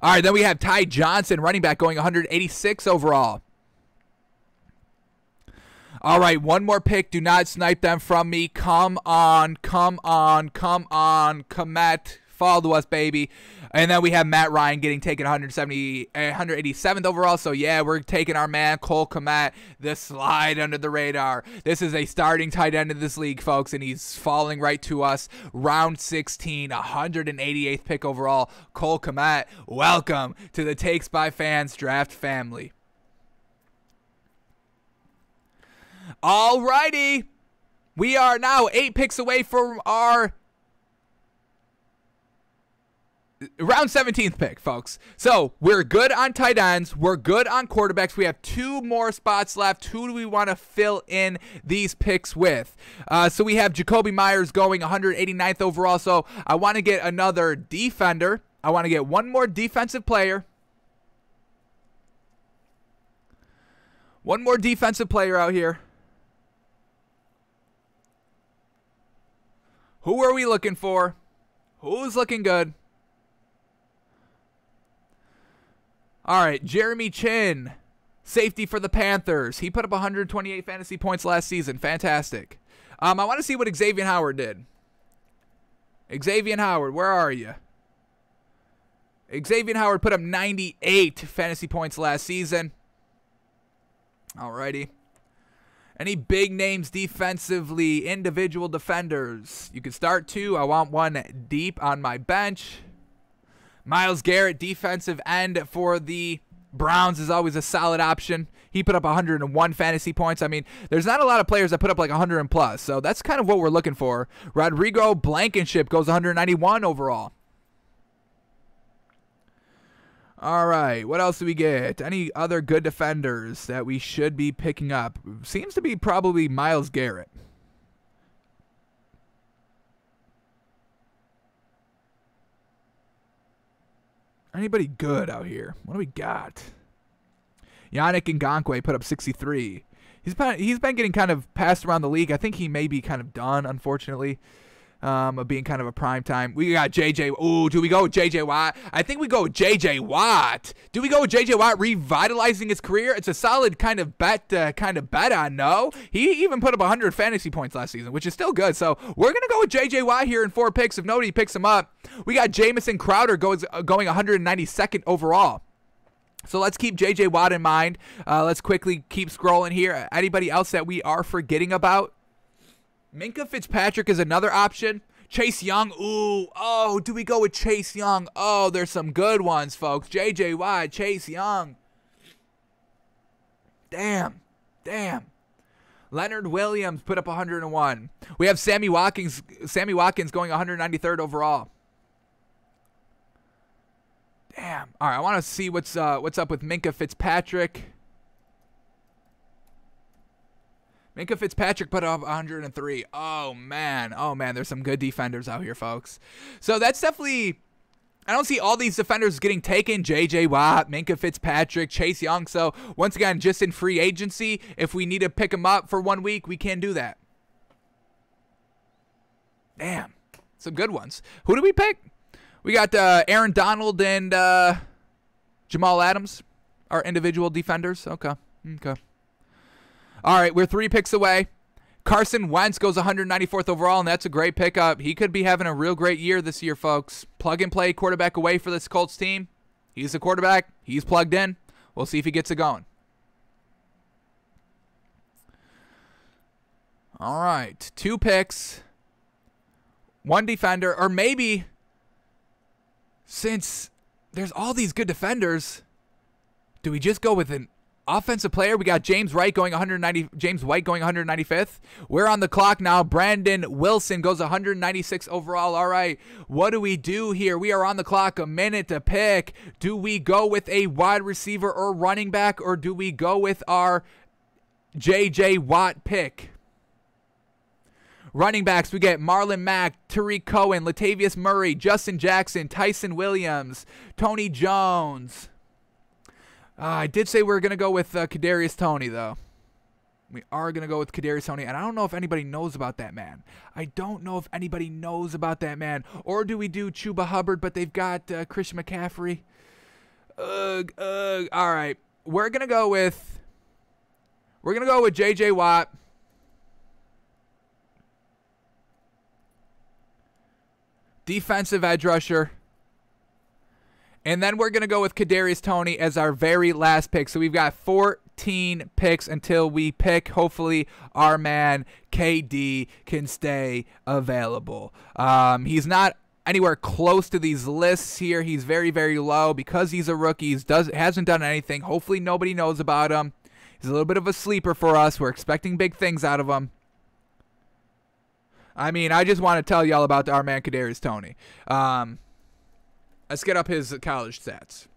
All right, then we have Ty Johnson, running back, going 186 overall. All right, one more pick. Do not snipe them from me. Come on, come on, come on, Kmet. Follow to us, baby. And then we have Matt Ryan getting taken 170, 187th eh, overall. So yeah, we're taking our man Cole Kmet, the slide under the radar. This is a starting tight end in this league, folks, and he's falling right to us. Round 16, 188th pick overall. Cole Kmet, welcome to the Takes by Fans draft family. Alrighty. We are now eight picks away from our round 17th pick, folks. So we're good on tight ends. We're good on quarterbacks. We have two more spots left. Who do we want to fill in these picks with? Uh, so we have Jacoby Meyers going 189th overall. So I want to get another defender. I want to get one more defensive player. One more defensive player out here. Who are we looking for? Who's looking good? All right, Jeremy Chinn, safety for the Panthers. He put up 128 fantasy points last season. Fantastic. Um, I want to see what Xavier Howard did. Xavier Howard, where are you? Xavier Howard put up 98 fantasy points last season. Alrighty. Any big names defensively, individual defenders? You can start two. I want one deep on my bench. Myles Garrett, defensive end for the Browns, is always a solid option. He put up 101 fantasy points. I mean, there's not a lot of players that put up like 100 and plus, so that's kind of what we're looking for. Rodrigo Blankenship goes 191 overall. All right, what else do we get? Any other good defenders that we should be picking up? Seems to be probably Myles Garrett. Anybody good out here? What do we got? Yannick Ngakoue put up 63. He's been, he's been getting kind of passed around the league. I think he may be kind of done, unfortunately um, of being kind of a prime time. We got JJ. Oh, do we go with JJ Watt? I think we go with JJ Watt. Do we go with JJ Watt revitalizing his career? It's a solid kind of bet, uh, kind of bet on. No, he even put up 100 fantasy points last season, which is still good. So we're gonna go with JJ Watt here in four picks. If nobody picks him up, we got Jamison Crowder goes uh, going 192nd overall. So let's keep JJ Watt in mind. Uh, let's quickly keep scrolling here. Anybody else that we are forgetting about? Minkah Fitzpatrick is another option. Chase Young, ooh, oh, do we go with Chase Young? Oh, there's some good ones, folks. JJ Watt, Chase Young. Damn, damn. Leonard Williams put up 101. We have Sammy Watkins, Sammy Watkins going 193rd overall. Damn. All right, I want to see what's uh, what's up with Minkah Fitzpatrick. Minkah Fitzpatrick put up 103. Oh man, oh man, there's some good defenders out here, folks. So that's definitely. I don't see all these defenders getting taken. J.J. Watt, Minkah Fitzpatrick, Chase Young. So once again, just in free agency, if we need to pick them up for one week, we can do that. Damn, some good ones. Who do we pick? We got uh, Aaron Donald and uh, Jamal Adams, our individual defenders. Okay, okay. All right, we're three picks away. Carson Wentz goes 194th overall, and that's a great pickup. He could be having a real great year this year, folks. Plug and play quarterback away for this Colts team. He's the quarterback. He's plugged in. We'll see if he gets it going. All right, two picks, one defender, or maybe since there's all these good defenders, do we just go with an offensive player? We got James Wright going 190. James White going 195th. We're on the clock now. Brandon Wilson goes 196 overall. All right, what do we do here? We are on the clock. A minute to pick. Do we go with a wide receiver or running back, or do we go with our J.J. Watt pick? Running backs, we get Marlon Mack, Tarik Cohen, Latavius Murray, Justin Jackson, Ty'Son Williams, Tony Jones. Uh, I did say we are going to go with uh, Kadarius Toney, though. We are going to go with Kadarius Toney, and I don't know if anybody knows about that man. I don't know if anybody knows about that man. Or do we do Chuba Hubbard, but they've got uh, Christian McCaffrey? Ugh, ugh. All right. We're going to go with... We're going to go with J.J. Watt. defensive edge rusher. And then we're going to go with Kadarius Toney as our very last pick. So we've got 14 picks until we pick. Hopefully, our man KD can stay available. Um, he's not anywhere close to these lists here. He's very, very low because he's a rookie. He does hasn't done anything. Hopefully, nobody knows about him. He's a little bit of a sleeper for us. We're expecting big things out of him. I mean, I just want to tell y'all about our man Kadarius Toney. Um, let's get up his college stats.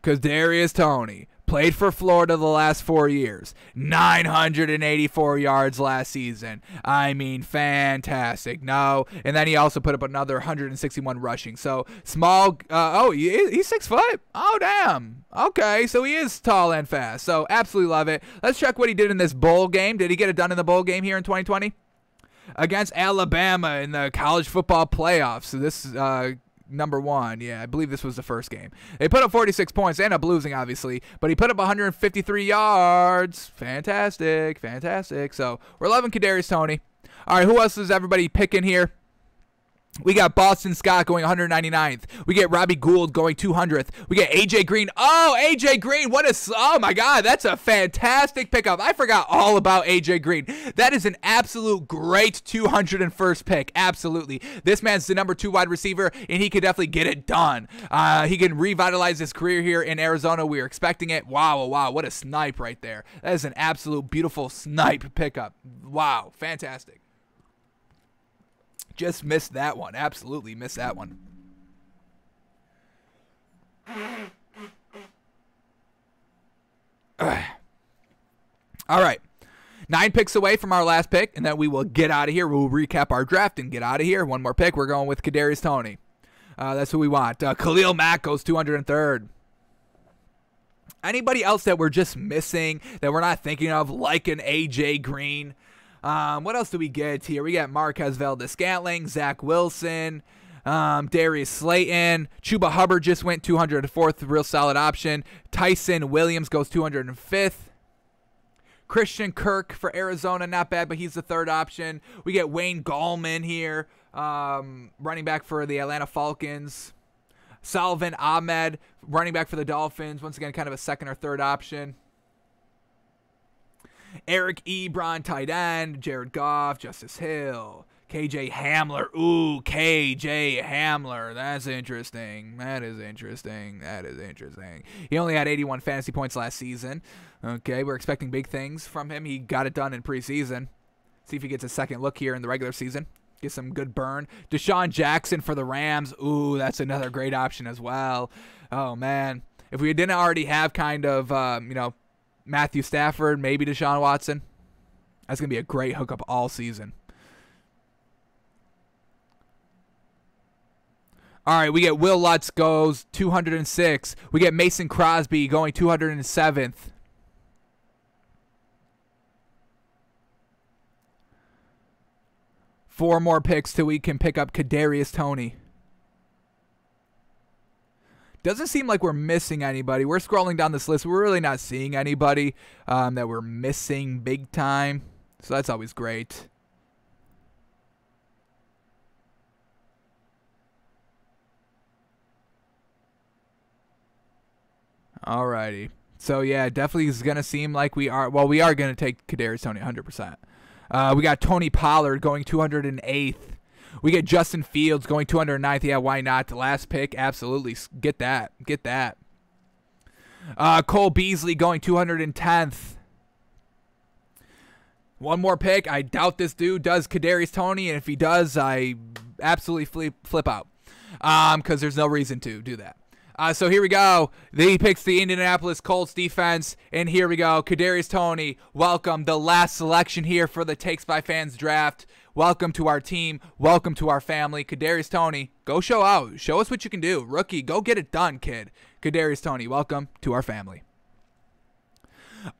Because Darius Toney Played for Florida the last four years. 984 yards last season. I mean, fantastic. No. And then he also put up another 161 rushing. So small. Uh, oh, he's six foot. Oh, damn. Okay. So he is tall and fast. So absolutely love it. Let's check what he did in this bowl game. Did he get it done in the bowl game here in 2020? Against Alabama in the college football playoffs. So this uh, number one. Yeah, I believe this was the first game. They put up 46 points. They ended up losing, obviously, but he put up 153 yards. Fantastic, fantastic. So we're loving Kadarius Toney. All right, who else is everybody picking here? We got Boston Scott going 199th. We get Robbie Gould going 200th. We get AJ Green. Oh, AJ Green. What a Oh my god, that's a fantastic pickup. I forgot all about AJ Green. That is an absolute great 201st pick. Absolutely. This man's the number 2 wide receiver and he could definitely get it done. Uh, he can revitalize his career here in Arizona. We are expecting it. Wow, oh, wow, what a snipe right there. That is an absolute beautiful snipe pickup. Wow, fantastic. Just missed that one. Absolutely missed that one. All right. Nine picks away from our last pick, and then we will get out of here. We'll recap our draft and get out of here. One more pick. We're going with Kadarius Toney. Uh, that's who we want. Uh, Khalil Mack goes 203rd. Anybody else that we're just missing that we're not thinking of, like an AJ Green? Um, what else do we get here? We got Marquez Valdes-Scantling, Zach Wilson, um, Darius Slayton, Chuba Hubbard just went 204th, real solid option. Ty'Son Williams goes 205th. Christian Kirk for Arizona, not bad, but he's the third option. We get Wayne Gallman here, um, running back for the Atlanta Falcons. Salvon Ahmed, running back for the Dolphins. Once again, kind of a second or third option. Eric Ebron, tight end. Jared Goff, Justice Hill. KJ Hamler. Ooh, KJ Hamler. That's interesting. That is interesting. That is interesting. He only had 81 fantasy points last season. Okay, we're expecting big things from him. He got it done in preseason. See if he gets a second look here in the regular season. Get some good burn. DeSean Jackson for the Rams. Ooh, that's another great option as well. Oh man, if we didn't already have kind of um, you know Matthew Stafford, maybe Deshaun Watson, that's gonna be a great hookup all season. All right, we get Wil Lutz goes 206. We get Mason Crosby going 207th. Four more picks till we can pick up Kadarius Toney. Doesn't seem like we're missing anybody. We're scrolling down this list. We're really not seeing anybody um, that we're missing big time. So that's always great. Alrighty. So yeah, definitely is gonna seem like we are. Well, we are gonna take Kadarius Toney 100. percent uh, we got Tony Pollard going 208th. We get Justin Fields going 209th. Yeah, why not? The last pick, absolutely. Get that. Get that. Uh, Cole Beasley going 210th. One more pick. I doubt this dude does Kadarius Toney, and if he does, I absolutely flip, flip out. Um, because there's no reason to do that. Uh, so here we go. He picks the Indianapolis Colts defense, and here we go. Kadarius Toney, welcome. The last selection here for the Takes by Fans draft. Welcome to our team. Welcome to our family. Kadarius Toney, go show out. Show us what you can do. Rookie, go get it done, kid. Kadarius Toney, welcome to our family.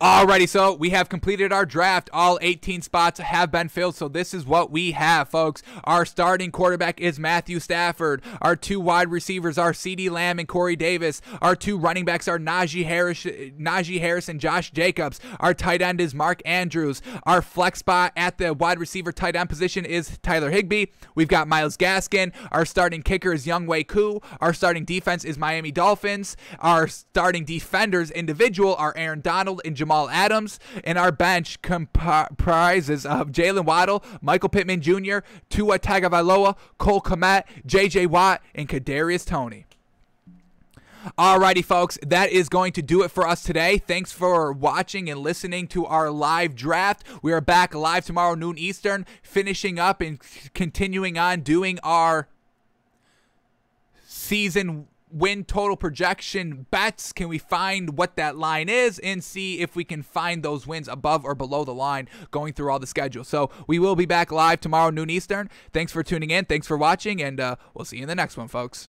Alrighty, so we have completed our draft. All 18 spots have been filled, so this is what we have, folks. Our starting quarterback is Matthew Stafford. Our two wide receivers are CeeDee Lamb and Corey Davis. Our two running backs are Najee Harris, Najee Harris and Josh Jacobs. Our tight end is Mark Andrews. Our flex spot at the wide receiver tight end position is Tyler Higbee. We've got Myles Gaskin. Our starting kicker is Younghoe Koo. Our starting defense is Miami Dolphins. Our starting defenders individual are Aaron Donald and Jamal Adams. And our bench comprises of Jaylen Waddle, Michael Pittman Jr., Tua Tagovailoa, Cole Kmet, J.J. Watt, and Kadarius Toney. Alrighty, folks, that is going to do it for us today. Thanks for watching and listening to our live draft. We are back live tomorrow, noon Eastern, finishing up and continuing on doing our season win total projection bets. Can we find what that line is and see if we can find those wins above or below the line going through all the schedule? So we will be back live tomorrow, noon Eastern. Thanks for tuning in. Thanks for watching, and uh, we'll see you in the next one, folks.